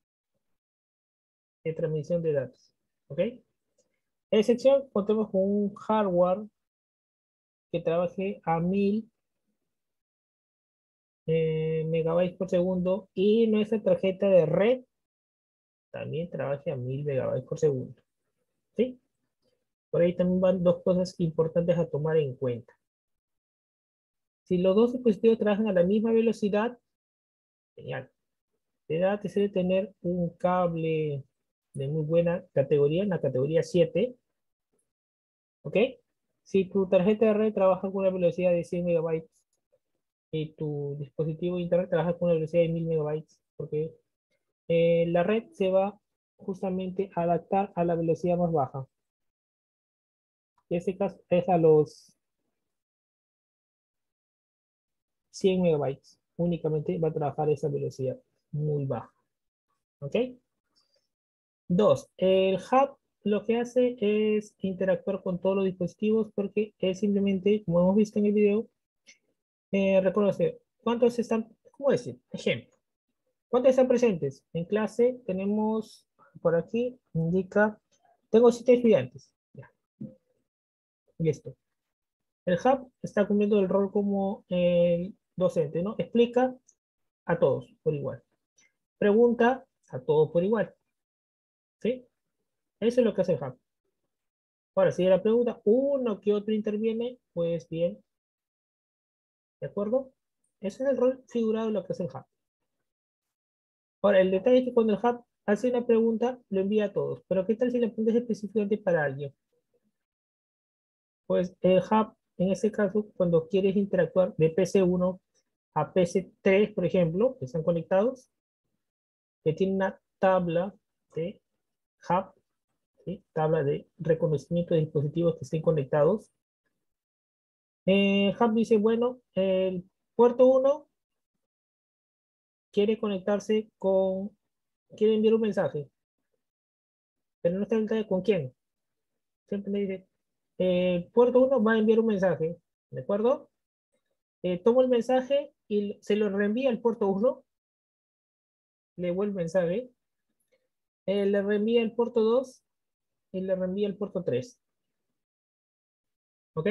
de transmisión de datos, ¿ok? Excepción, contemos con un hardware que trabaje a 1000 eh, megabytes por segundo y nuestra tarjeta de red también trabaje a 1000 megabytes por segundo. ¿Sí? Por ahí también van dos cosas importantes a tomar en cuenta. Si los dos dispositivos trabajan a la misma velocidad, genial. Te de tener un cable de muy buena categoría, en la categoría 7. ¿Ok? Si tu tarjeta de red trabaja con una velocidad de 100 megabytes y tu dispositivo de internet trabaja con una velocidad de 1000 megabytes, porque eh, la red se va justamente a adaptar a la velocidad más baja. En este caso es a los 100 megabytes. Únicamente va a trabajar esa velocidad muy baja. ¿Ok? Dos, el hub lo que hace es interactuar con todos los dispositivos porque es simplemente, como hemos visto en el video, eh, cuántos están, ¿cómo decir? Ejemplo. ¿Cuántos están presentes? En clase tenemos, por aquí, indica, tengo siete estudiantes. Ya. Listo. El hub está cumpliendo el rol como el docente, ¿no? Explica a todos por igual. Pregunta a todos por igual. ¿Sí? Eso es lo que hace el hub. Ahora, si la pregunta, uno que otro interviene, pues bien. ¿De acuerdo? Ese es el rol figurado de lo que hace el hub. Ahora, el detalle es que cuando el hub hace una pregunta, lo envía a todos. Pero ¿qué tal si la pregunta es específicamente para alguien? Pues el hub, en este caso, cuando quieres interactuar de PC1 a PC3, por ejemplo, que están conectados, que tiene una tabla de hub, ¿sí? tabla de reconocimiento de dispositivos que estén conectados. Eh, hub dice, bueno, el puerto 1 quiere conectarse con, quiere enviar un mensaje, pero no está en con quién. Siempre me dice, el puerto 1 va a enviar un mensaje, ¿de acuerdo? Eh, tomo el mensaje y se lo reenvía al puerto 1, le vuelve el mensaje, eh, le reenvía el puerto 2 y le reenvía el puerto 3. ¿Ok?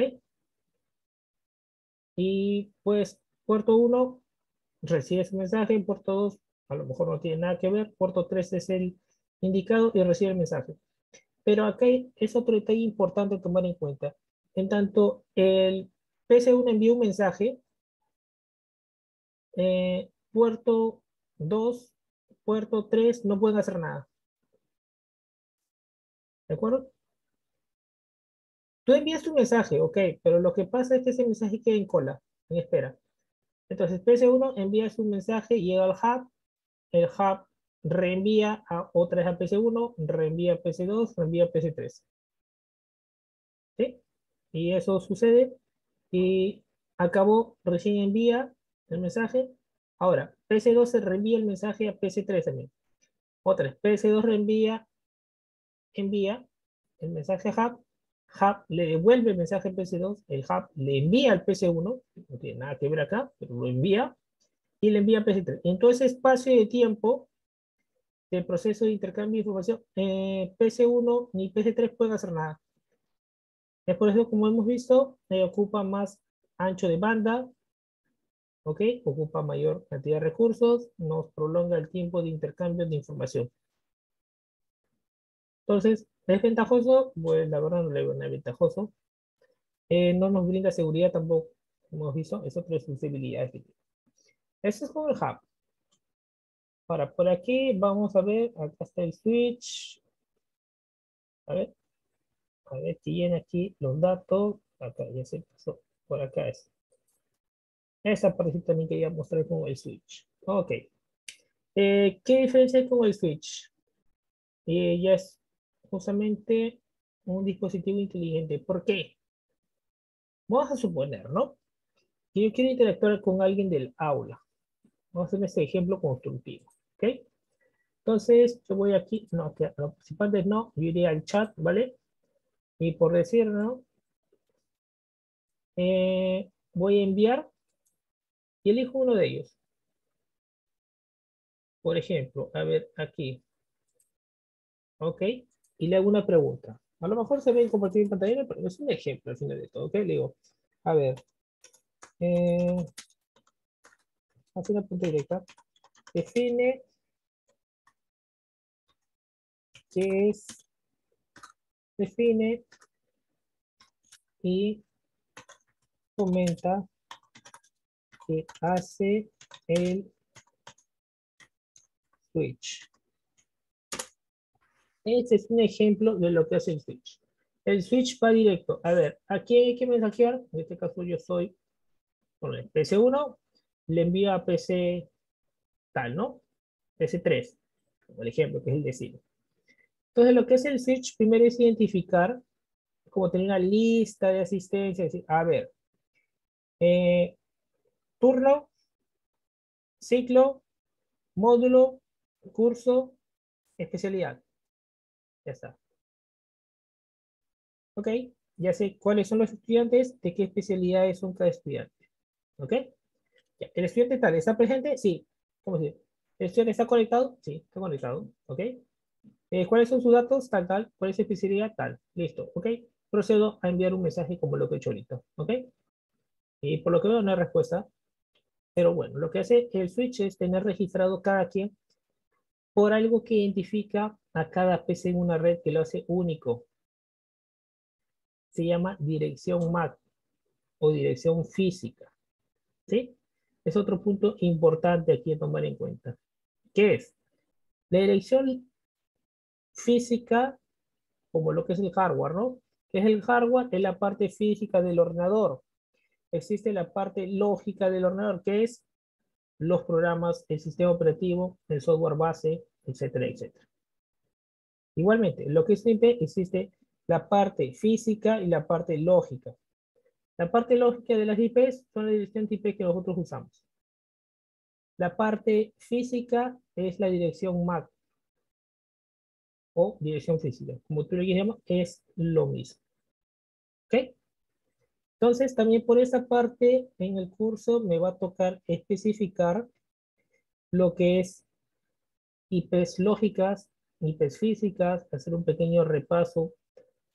Y pues puerto 1 recibe ese mensaje, puerto 2 a lo mejor no tiene nada que ver, puerto 3 es el indicado y recibe el mensaje. Pero aquí es otro detalle importante tomar en cuenta. En tanto, el PC1 envía un mensaje, eh, puerto 2, puerto 3 no pueden hacer nada. ¿De acuerdo? Tú envías tu mensaje, ok, pero lo que pasa es que ese mensaje queda en cola, en espera. Entonces, PC1 envía su mensaje, llega al hub, el hub reenvía a otra vez a PC1, reenvía a PC2, reenvía a PC3. ¿Sí? Y eso sucede y acabó, recién envía el mensaje. Ahora, PC2 se reenvía el mensaje a PC3 también. Otra vez, PC2 reenvía, envía el mensaje hub, hub le devuelve el mensaje al PC2, el hub le envía al PC1, no tiene nada que ver acá, pero lo envía, y le envía al PC3. En todo ese espacio de tiempo del proceso de intercambio de información, eh, PC1 ni PC3 pueden hacer nada. Es por eso, como hemos visto, eh, ocupa más ancho de banda, ¿ok? Ocupa mayor cantidad de recursos, nos prolonga el tiempo de intercambio de información. Entonces, ¿es ventajoso? Pues la verdad no le veo nada ventajoso. Eh, no nos brinda seguridad tampoco, como hemos visto, es otra sensibilidad. Eso es como el hub. Ahora, por aquí vamos a ver, acá está el switch. A ver, a ver, tiene aquí los datos. Acá ya se pasó, por acá es. Esa parte también quería mostrar con el switch. Ok. Eh, ¿Qué diferencia hay con el switch? Eh, ya es justamente un dispositivo inteligente. ¿Por qué? Vamos a suponer, ¿no? Que yo quiero interactuar con alguien del aula. Vamos a hacer este ejemplo constructivo. ¿Ok? Entonces, yo voy aquí, no, que los participantes no, yo iría al chat, ¿vale? Y por decir, ¿no? Eh, voy a enviar y elijo uno de ellos. Por ejemplo, a ver, aquí. Ok. Y le hago una pregunta. A lo mejor se ve compartir en pantalla, pero es un ejemplo al final de todo. Ok, le digo, a ver. Eh, hace una punta directa. Define qué es. Define y comenta que hace el switch. Este es un ejemplo de lo que hace el switch. El switch va directo. A ver, aquí hay que mensajear. En este caso yo soy el PC1. Le envío a PC tal, ¿no? PC3. Como el ejemplo que es el decir. Entonces lo que hace el switch primero es identificar, como tener una lista de asistencia. A ver, eh, turno, ciclo, módulo, curso, especialidad. Ya está. Ok, ya sé cuáles son los estudiantes, de qué especialidades son cada estudiante. Ok, el estudiante tal, ¿está presente? Sí. ¿Cómo se ¿El estudiante está conectado? Sí, está conectado. Ok. Eh, ¿Cuáles son sus datos? Tal, tal. ¿Cuál es su especialidad? Tal. Listo. Ok. Procedo a enviar un mensaje como lo que he hecho ahorita. Ok. Y por lo que veo no hay respuesta. Pero bueno, lo que hace el switch es tener registrado cada quien por algo que identifica a cada PC en una red que lo hace único. Se llama dirección MAC o dirección física. ¿Sí? Es otro punto importante aquí a tomar en cuenta. ¿Qué es? La dirección física, como lo que es el hardware, ¿no? ¿Qué es el hardware? Es la parte física del ordenador existe la parte lógica del ordenador, que es los programas, el sistema operativo, el software base, etcétera, etcétera. Igualmente, lo que es IP existe la parte física y la parte lógica. La parte lógica de las IPs son la dirección IP que nosotros usamos. La parte física es la dirección MAC o dirección física. Como tú le llamas, es lo mismo. ¿Ok? Entonces, también por esa parte, en el curso me va a tocar especificar lo que es IPs lógicas, IPs físicas, hacer un pequeño repaso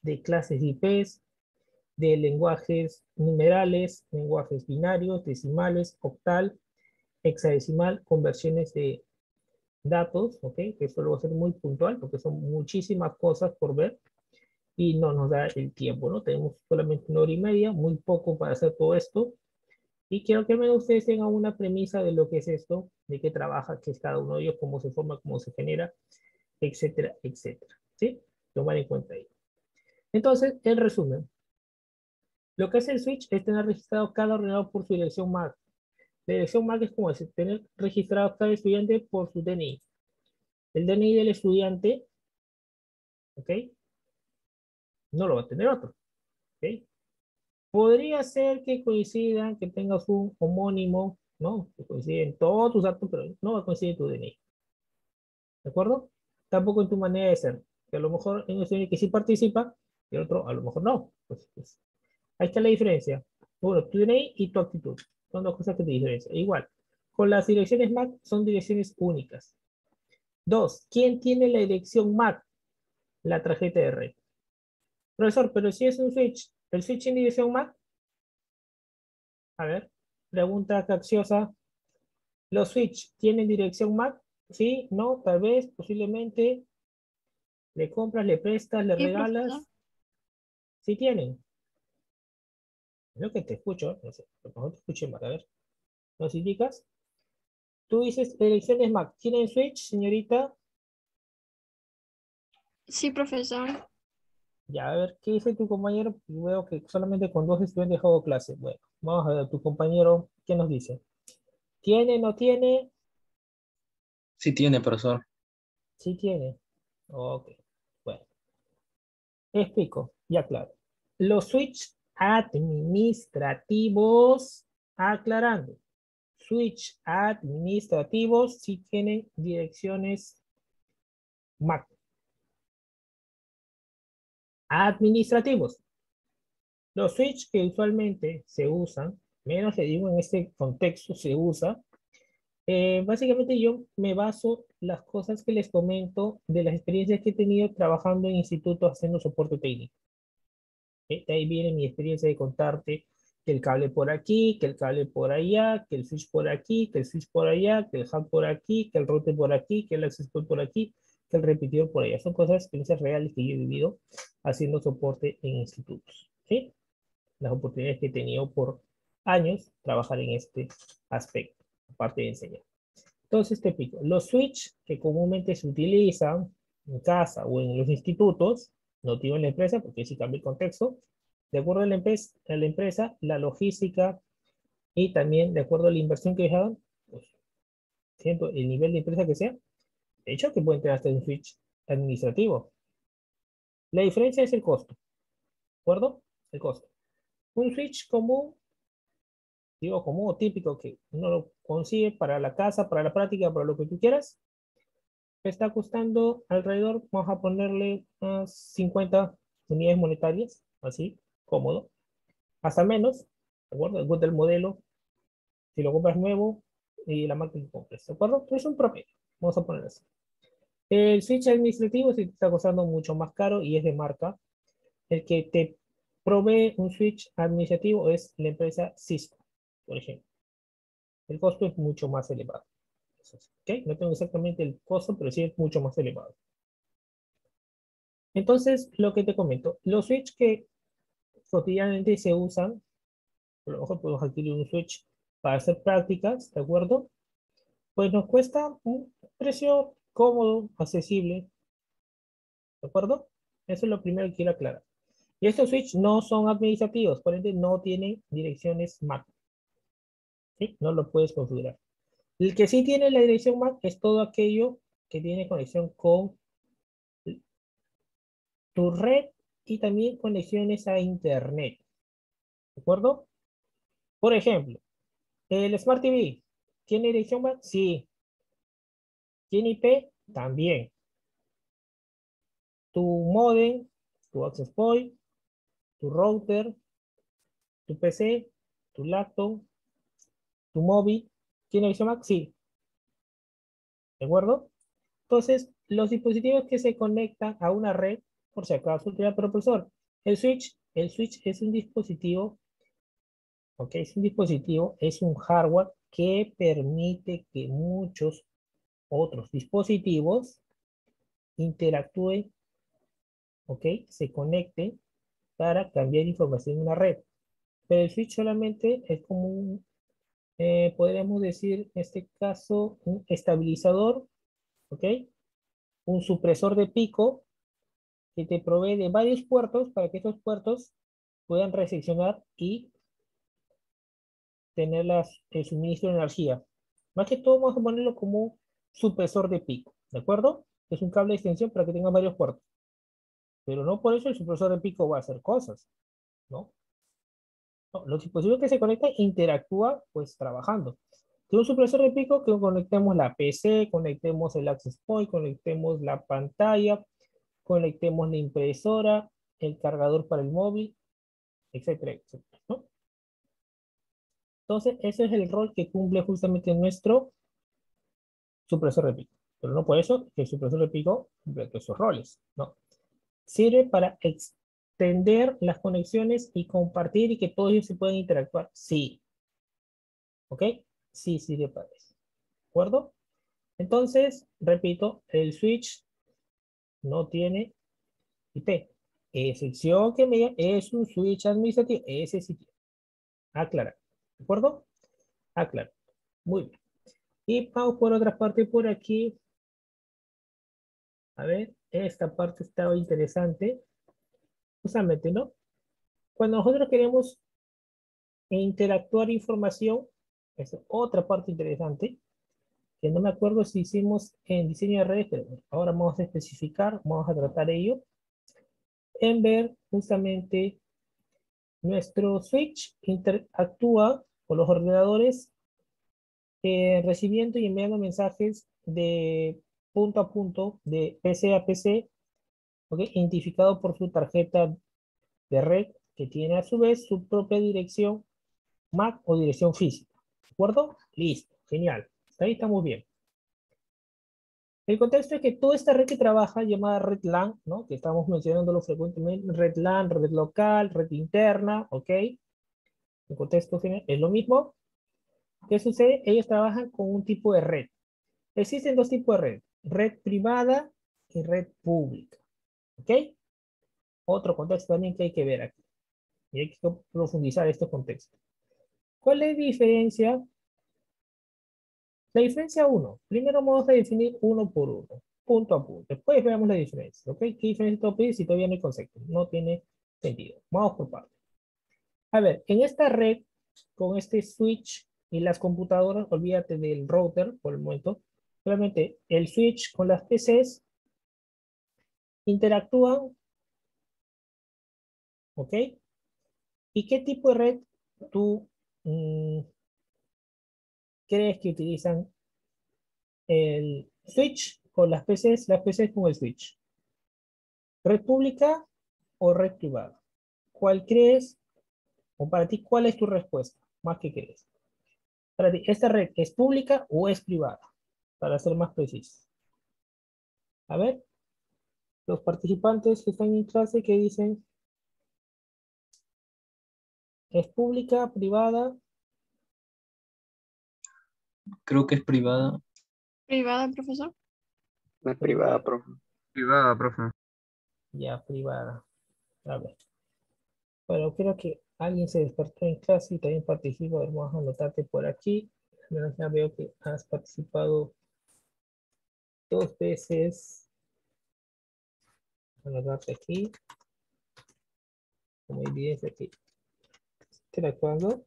de clases IPs, de lenguajes numerales, lenguajes binarios, decimales, octal, hexadecimal, conversiones de datos, ¿ok? Que esto lo voy a hacer muy puntual porque son muchísimas cosas por ver y no nos da el tiempo, ¿no? Tenemos solamente una hora y media, muy poco para hacer todo esto. Y quiero que al menos ustedes tengan una premisa de lo que es esto, de qué trabaja, qué es cada uno de ellos, cómo se forma, cómo se genera, etcétera, etcétera. ¿Sí? Tomar en cuenta ello. Entonces, en resumen, lo que hace el switch es tener registrado cada ordenador por su dirección MAC. La dirección MAC es como decir, tener registrado cada estudiante por su DNI. El DNI del estudiante, ¿ok? No lo va a tener otro. Podría ser que coincidan, que tengas un homónimo, ¿no? Que coinciden todos tus datos, pero no va a coincidir tu DNI. ¿De acuerdo? Tampoco en tu manera de ser. que a lo mejor en un que sí participa y el otro a lo mejor no. Pues, pues, ahí está la diferencia. Bueno, tu DNI y tu actitud. Son dos cosas que te diferencian. Igual, con las direcciones MAC son direcciones únicas. Dos, ¿quién tiene la dirección MAC? La tarjeta de red. Profesor, pero si es un switch, ¿el switch tiene dirección MAC? A ver, pregunta capciosa. ¿Los switch tienen dirección MAC? Sí, no, tal vez, posiblemente. Le compras, le prestas, le regalas. Sí tienen. Creo que te escucho, no sé, lo mejor te escuché mal, a ver. ¿Nos indicas? Tú dices elecciones Mac. ¿Tienen Switch, señorita? Sí, profesor. Ya, a ver, ¿qué dice tu compañero? Veo que solamente con dos estudiantes dejado clase. Bueno, vamos a ver, tu compañero, ¿qué nos dice? ¿Tiene, no tiene? Sí tiene, profesor. Sí tiene. Ok, bueno. Explico, ya claro. Los switch administrativos, aclarando, switch administrativos si tienen direcciones MAC. Administrativos. Los switch que usualmente se usan, menos le digo en este contexto se usa, eh, básicamente yo me baso las cosas que les comento de las experiencias que he tenido trabajando en institutos haciendo soporte técnico. De ahí viene mi experiencia de contarte que el cable por aquí, que el cable por allá, que el switch por aquí, que el switch por allá, que el hub por aquí, que el router por aquí, que el access point por aquí, que el repetidor por allá. Son cosas, experiencias reales que yo he vivido haciendo soporte en institutos. ¿sí? Las oportunidades que he tenido por años trabajar en este aspecto, aparte de enseñar. Entonces te explico. Los switch que comúnmente se utilizan en casa o en los institutos no digo en la empresa, porque si cambia el contexto, de acuerdo a la, empresa, a la empresa, la logística y también de acuerdo a la inversión que dejaron, pues, siento el nivel de empresa que sea, de hecho que pueden tener hasta un switch administrativo. La diferencia es el costo. ¿De acuerdo? El costo. Un switch común, digo común o típico que uno lo consigue para la casa, para la práctica, para lo que tú quieras, está costando alrededor, vamos a ponerle unas 50 unidades monetarias, así, cómodo, hasta menos, ¿de acuerdo? Después del modelo, si lo compras nuevo y la máquina que compras, ¿de acuerdo? Es un promedio, vamos a poner así. El switch administrativo sí está costando mucho más caro y es de marca. El que te provee un switch administrativo es la empresa Cisco, por ejemplo. El costo es mucho más elevado. No tengo exactamente el costo, pero sí es mucho más elevado. Entonces, lo que te comento, los switch que cotidianamente se usan, a lo mejor podemos adquirir un switch para hacer prácticas, ¿de acuerdo? Pues nos cuesta un precio cómodo, accesible, ¿de acuerdo? Eso es lo primero que quiero aclarar. Y estos switch no son administrativos, por ende no tienen direcciones MAC. ¿Sí? No lo puedes configurar. El que sí tiene la dirección MAC es todo aquello que tiene conexión con tu red y también conexiones a internet. ¿De acuerdo? Por ejemplo, el Smart TV, ¿tiene dirección MAC? Sí. ¿Tiene IP? También. Tu modem, tu access point, tu router, tu PC, tu laptop, tu móvil, ¿Tiene visión Mac? Sí. ¿De acuerdo? Entonces, los dispositivos que se conectan a una red, por si acaso, pero profesor, el switch, el switch es un dispositivo, ok, es un dispositivo, es un hardware que permite que muchos otros dispositivos interactúen, ok, se conecten para cambiar información en una red. Pero el switch solamente es como un, eh, podríamos decir, en este caso, un estabilizador, ¿ok? Un supresor de pico que te provee de varios puertos para que estos puertos puedan recepcionar y tener las, el suministro de energía. Más que todo vamos a ponerlo como supresor de pico, ¿de acuerdo? Es un cable de extensión para que tenga varios puertos. Pero no por eso el supresor de pico va a hacer cosas, ¿no? los dispositivos que se conectan interactúan pues trabajando. Tengo un supresor de pico que conectemos la PC, conectemos el access point, conectemos la pantalla, conectemos la impresora, el cargador para el móvil, etcétera, etcétera, ¿no? Entonces, ese es el rol que cumple justamente nuestro supresor de pico. Pero no por eso que el supresor de pico cumple esos roles, ¿no? Sirve para extender las conexiones y compartir y que todos ellos se puedan interactuar. Sí. ¿Ok? Sí sirve para eso. ¿De acuerdo? Entonces, repito, el switch no tiene IP. Excepción que me es un switch administrativo. Ese sí tiene. Aclarar. ¿De acuerdo? Aclarar. Muy bien. Y por otra parte por aquí. A ver, esta parte estaba interesante. Justamente, ¿no? Cuando nosotros queremos interactuar información, es otra parte interesante, que no me acuerdo si hicimos en diseño de redes, pero ahora vamos a especificar, vamos a tratar ello, en ver justamente nuestro switch interactúa con los ordenadores eh, recibiendo y enviando mensajes de punto a punto, de PC a PC, identificado por su tarjeta de red, que tiene a su vez su propia dirección MAC o dirección física. ¿De acuerdo? Listo, genial. ahí estamos bien. El contexto es que toda esta red que trabaja, llamada red LAN, ¿no? que estamos mencionándolo frecuentemente, red LAN, red local, red interna, ¿ok? El contexto es lo mismo. ¿Qué sucede? Ellos trabajan con un tipo de red. Existen dos tipos de red. Red privada y red pública. ¿Ok? Otro contexto también que hay que ver aquí. Y hay que profundizar este contexto. ¿Cuál es la diferencia la diferencia 1. Primero vamos a definir uno por uno, punto a punto. Después veamos la diferencia. ¿Ok? ¿Qué diferencia tengo si todavía no hay concepto? No tiene sentido. Vamos por partes. A ver, en esta red, con este switch y las computadoras, olvídate del router por el momento. Solamente el switch con las PCs interactúan. ¿Ok? ¿Y qué tipo de red tú mm, crees que utilizan el switch con las PCs, las PCs con el switch? ¿Red pública o red privada? ¿Cuál crees? O para ti, ¿cuál es tu respuesta? Más que crees. Para ti, ¿esta red es pública o es privada? Para ser más preciso. A ver, los participantes que están en clase que dicen, ¿es pública, privada Creo que es privada. ¿Privada, profesor? Es privada, profe. Privada, profe. Ya, privada. A ver. Bueno, creo que alguien se despertó en clase y también participó. Vamos a anotarte por aquí. Ya veo que has participado dos veces. Anotarte aquí. Como evidencia aquí. Interactuando.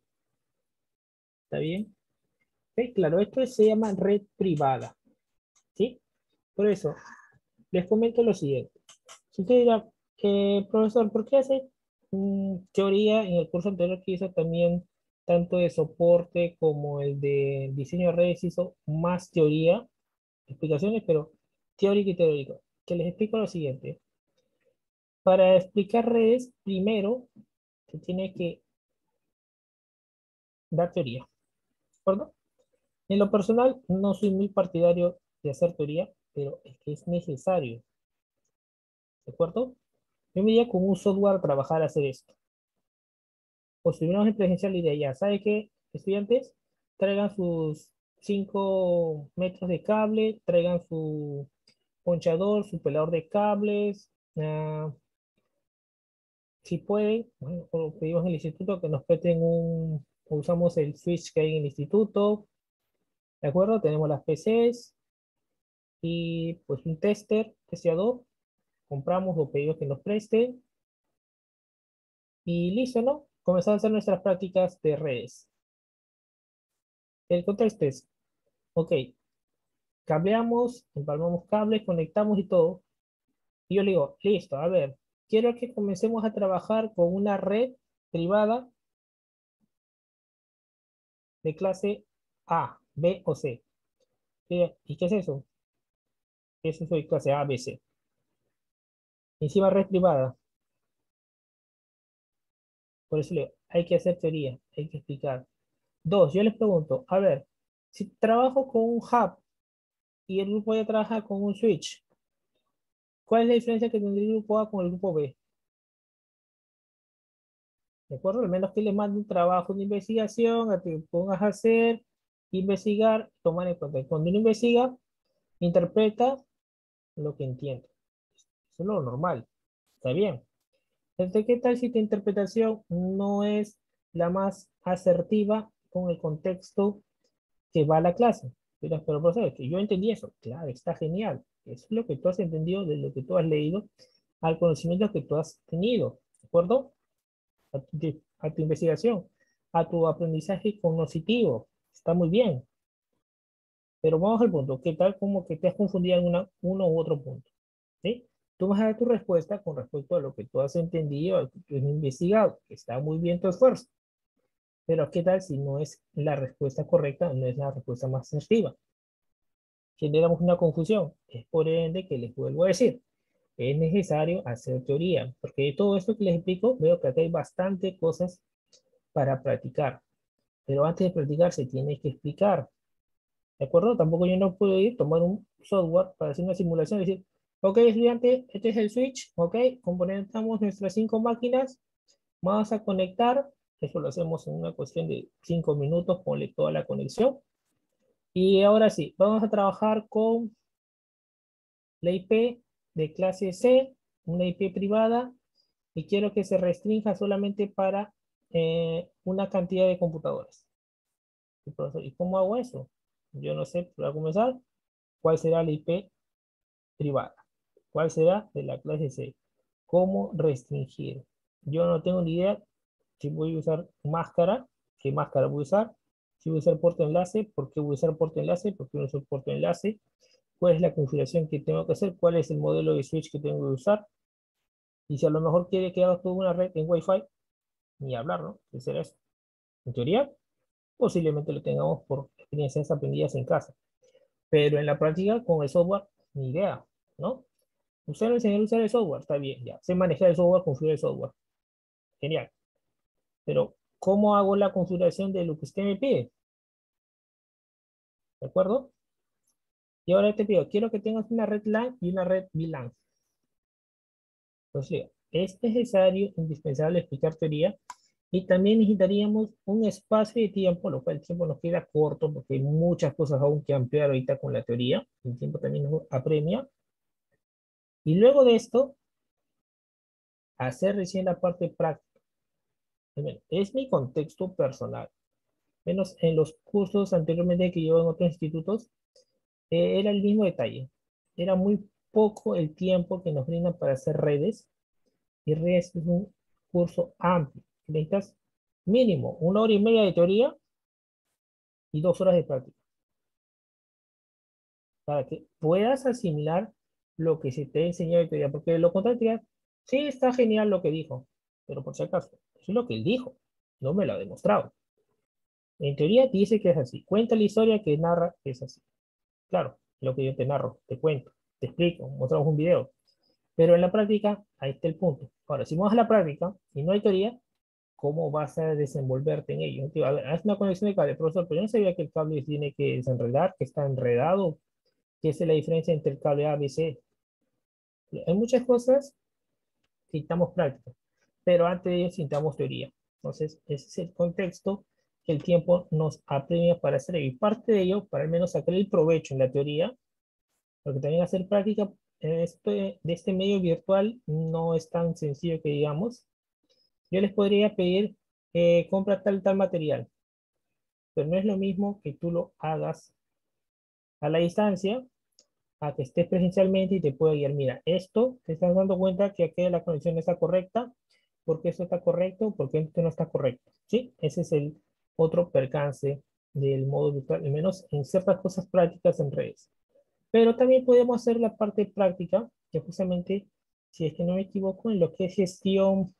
¿Está bien? Claro, esto se llama red privada. ¿Sí? Por eso, les comento lo siguiente. Si usted dirá, eh, profesor, ¿por qué hace teoría en el curso anterior que hizo también tanto de soporte como el de diseño de redes hizo más teoría, explicaciones, pero teórico y teórico? Que les explico lo siguiente. Para explicar redes, primero se tiene que dar teoría. ¿De acuerdo? En lo personal, no soy muy partidario de hacer teoría, pero es que es necesario. ¿De acuerdo? Yo me iría con un software a trabajar a hacer esto. O si hubiéramos en presencial, idea ya, ¿sabe qué, estudiantes? Traigan sus 5 metros de cable, traigan su ponchador, su pelador de cables. Ah, si pueden, bueno, pedimos en el instituto que nos preten un, usamos el switch que hay en el instituto, ¿De acuerdo? Tenemos las PCs y pues un tester, testeador. Compramos o pedimos que nos presten. Y listo, ¿no? Comenzamos a hacer nuestras prácticas de redes. El contexto es, ok, cableamos, empalmamos cables, conectamos y todo. Y yo le digo, listo, a ver, quiero que comencemos a trabajar con una red privada de clase A. B o C. ¿Y qué es eso? Eso soy clase A, B, C. Encima red privada. Por eso hay que hacer teoría, hay que explicar. Dos, yo les pregunto, a ver, si trabajo con un hub y el grupo A trabaja con un switch, ¿cuál es la diferencia que tendría el grupo A con el grupo B? ¿De acuerdo? Al menos que le mande un trabajo de investigación, a que pongas a hacer, investigar, tomar en cuenta. Cuando uno investiga, interpreta lo que entiende. Es lo normal. Está bien. Entonces, ¿qué tal si tu interpretación no es la más asertiva con el contexto que va a la clase? Pero, pero profesor, que yo entendí eso. Claro, está genial. Eso es lo que tú has entendido de lo que tú has leído al conocimiento que tú has tenido. ¿De acuerdo? A tu, a tu investigación, a tu aprendizaje cognitivo. Está muy bien. Pero vamos al punto. ¿Qué tal como que te has confundido en una, uno u otro punto? ¿Sí? Tú vas a dar tu respuesta con respecto a lo que tú has entendido, a lo que tú has investigado, está muy bien tu esfuerzo. Pero ¿qué tal si no es la respuesta correcta, no es la respuesta más asertiva? Generamos una confusión. Es por ende que les vuelvo a decir, es necesario hacer teoría, porque de todo esto que les explico, veo que acá hay bastante cosas para practicar. Pero antes de practicar se tiene que explicar. ¿De acuerdo? Tampoco yo no puedo ir, tomar un software para hacer una simulación y decir, Ok, estudiante, este es el switch. Ok, componentamos nuestras cinco máquinas. Vamos a conectar. Eso lo hacemos en una cuestión de cinco minutos. Ponle toda la conexión. Y ahora sí, vamos a trabajar con la IP de clase C, una IP privada, y quiero que se restrinja solamente para eh, una cantidad de computadoras. ¿Y cómo hago eso? Yo no sé, para comenzar, ¿cuál será la IP privada? ¿Cuál será? De la clase C. ¿Cómo restringir? Yo no tengo ni idea si voy a usar máscara, qué máscara voy a usar, si voy a usar puerto enlace, por qué voy a usar puerto enlace, por qué no uso puerto enlace, cuál es la configuración que tengo que hacer, cuál es el modelo de switch que tengo que usar, y si a lo mejor quiere que haga toda una red en Wi-Fi, ni hablar, ¿no? ¿Qué será eso? En teoría, posiblemente lo tengamos por experiencias aprendidas en casa. Pero en la práctica, con el software, ni idea, ¿no? Me enseñó a usar el software, está bien, ya. Sé manejar el software, configurar el software. Genial. Pero, ¿cómo hago la configuración de lo que usted me pide? ¿De acuerdo? Y ahora te pido, quiero que tengas una red LAN y una red VLAN. Entonces, es necesario, indispensable explicar teoría y también necesitaríamos un espacio de tiempo, lo cual el tiempo nos queda corto porque hay muchas cosas aún que ampliar ahorita con la teoría. El tiempo también nos apremia. Y luego de esto, hacer recién la parte práctica. Es mi contexto personal. Menos en los cursos anteriormente que yo en otros institutos, eh, era el mismo detalle. Era muy poco el tiempo que nos brindan para hacer redes. Y redes es un curso amplio. Necesitas mínimo una hora y media de teoría y dos horas de práctica. Para que puedas asimilar lo que se te enseñó de teoría, porque lo contrario, sí, está genial lo que dijo, pero por si acaso, eso es lo que él dijo, no me lo ha demostrado. En teoría dice que es así, cuenta la historia que narra que es así. Claro, lo que yo te narro, te cuento, te explico, mostramos un video. Pero en la práctica, ahí está el punto. Ahora, si vamos a la práctica y no hay teoría, ¿cómo vas a desenvolverte en ello? A ver, haz una conexión de cable, profesor, pero yo no sabía que el cable tiene que desenredar, que está enredado, que es la diferencia entre el cable A, B, C. Hay muchas cosas que necesitamos práctica, pero antes de ello necesitamos teoría. Entonces, ese es el contexto que el tiempo nos apremia para hacer. Y parte de ello, para al menos sacar el provecho en la teoría, porque también hacer práctica este, de este medio virtual no es tan sencillo que digamos. Yo les podría pedir, eh, compra tal tal material, pero no es lo mismo que tú lo hagas a la distancia a que estés presencialmente y te pueda guiar. Mira, esto, te estás dando cuenta que aquí la conexión está correcta, porque esto está correcto, porque esto no está correcto. ¿Sí? Ese es el otro percance del modo virtual, al menos en ciertas cosas prácticas en redes. Pero también podemos hacer la parte práctica, que justamente, si es que no me equivoco, en lo que es gestión,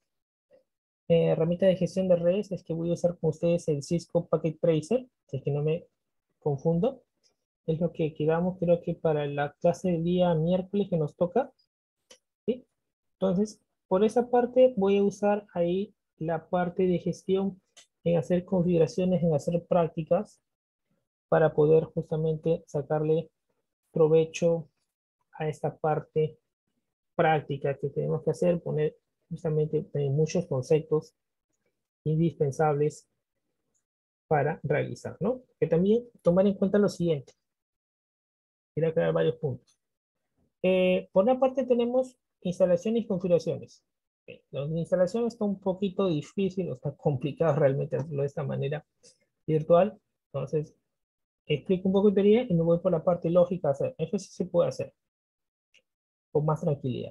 eh, herramienta de gestión de redes, es que voy a usar con ustedes el Cisco Packet Tracer, si es que no me confundo es lo que quedamos creo que para la clase del día miércoles que nos toca. ¿sí? Entonces, por esa parte voy a usar ahí la parte de gestión en hacer configuraciones, en hacer prácticas para poder justamente sacarle provecho a esta parte práctica que tenemos que hacer, poner justamente muchos conceptos indispensables para realizar, ¿no? Que también tomar en cuenta lo siguiente. Quiero aclarar varios puntos. Eh, por una parte tenemos instalaciones y configuraciones. La instalación está un poquito difícil, está complicado realmente hacerlo de esta manera virtual. Entonces, explico un poco de teoría y me voy por la parte lógica hacer. Eso sí se puede hacer con más tranquilidad.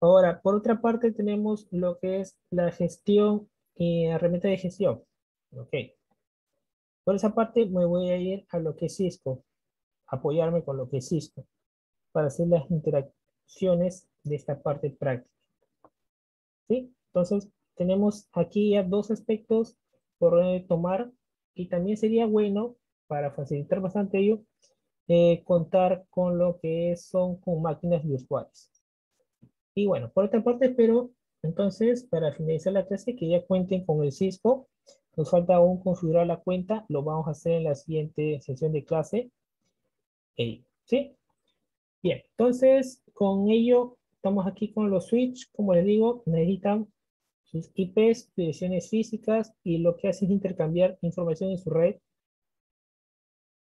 Ahora, por otra parte tenemos lo que es la gestión y herramienta de gestión. Ok. Por esa parte me voy a ir a lo que es Cisco, apoyarme con lo que Cisco, para hacer las interacciones de esta parte práctica. ¿Sí? Entonces, tenemos aquí ya dos aspectos por tomar y también sería bueno, para facilitar bastante ello, eh, contar con lo que son con máquinas virtuales. Y bueno, por otra parte, espero entonces, para finalizar la clase, que ya cuenten con el Cisco nos falta aún configurar la cuenta. Lo vamos a hacer en la siguiente sesión de clase. ¿Sí? Bien, entonces con ello estamos aquí con los switch. Como les digo, necesitan sus IPs, direcciones físicas y lo que hace es intercambiar información en su red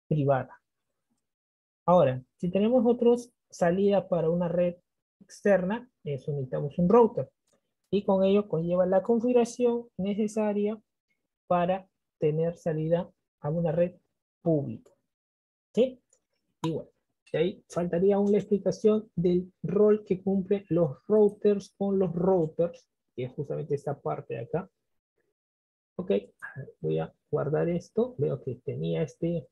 privada. Ahora, si tenemos otros salida para una red externa, eso necesitamos un router. Y con ello conlleva la configuración necesaria para tener salida a una red pública. ¿Sí? Y bueno, ahí faltaría aún la explicación del rol que cumplen los routers con los routers, que es justamente esta parte de acá. Ok, voy a guardar esto. Veo que tenía este,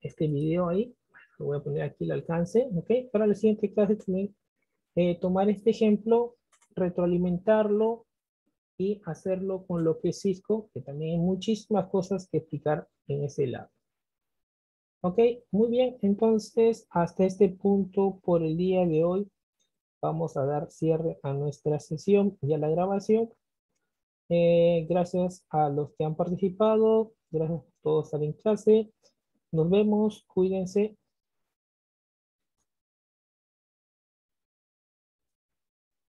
este video ahí. Lo voy a poner aquí el alcance. Ok, para la siguiente clase también eh, tomar este ejemplo, retroalimentarlo y hacerlo con lo que es Cisco, que también hay muchísimas cosas que explicar en ese lado. Ok, muy bien, entonces hasta este punto por el día de hoy vamos a dar cierre a nuestra sesión y a la grabación. Eh, gracias a los que han participado, gracias a todos estar en clase. Nos vemos, cuídense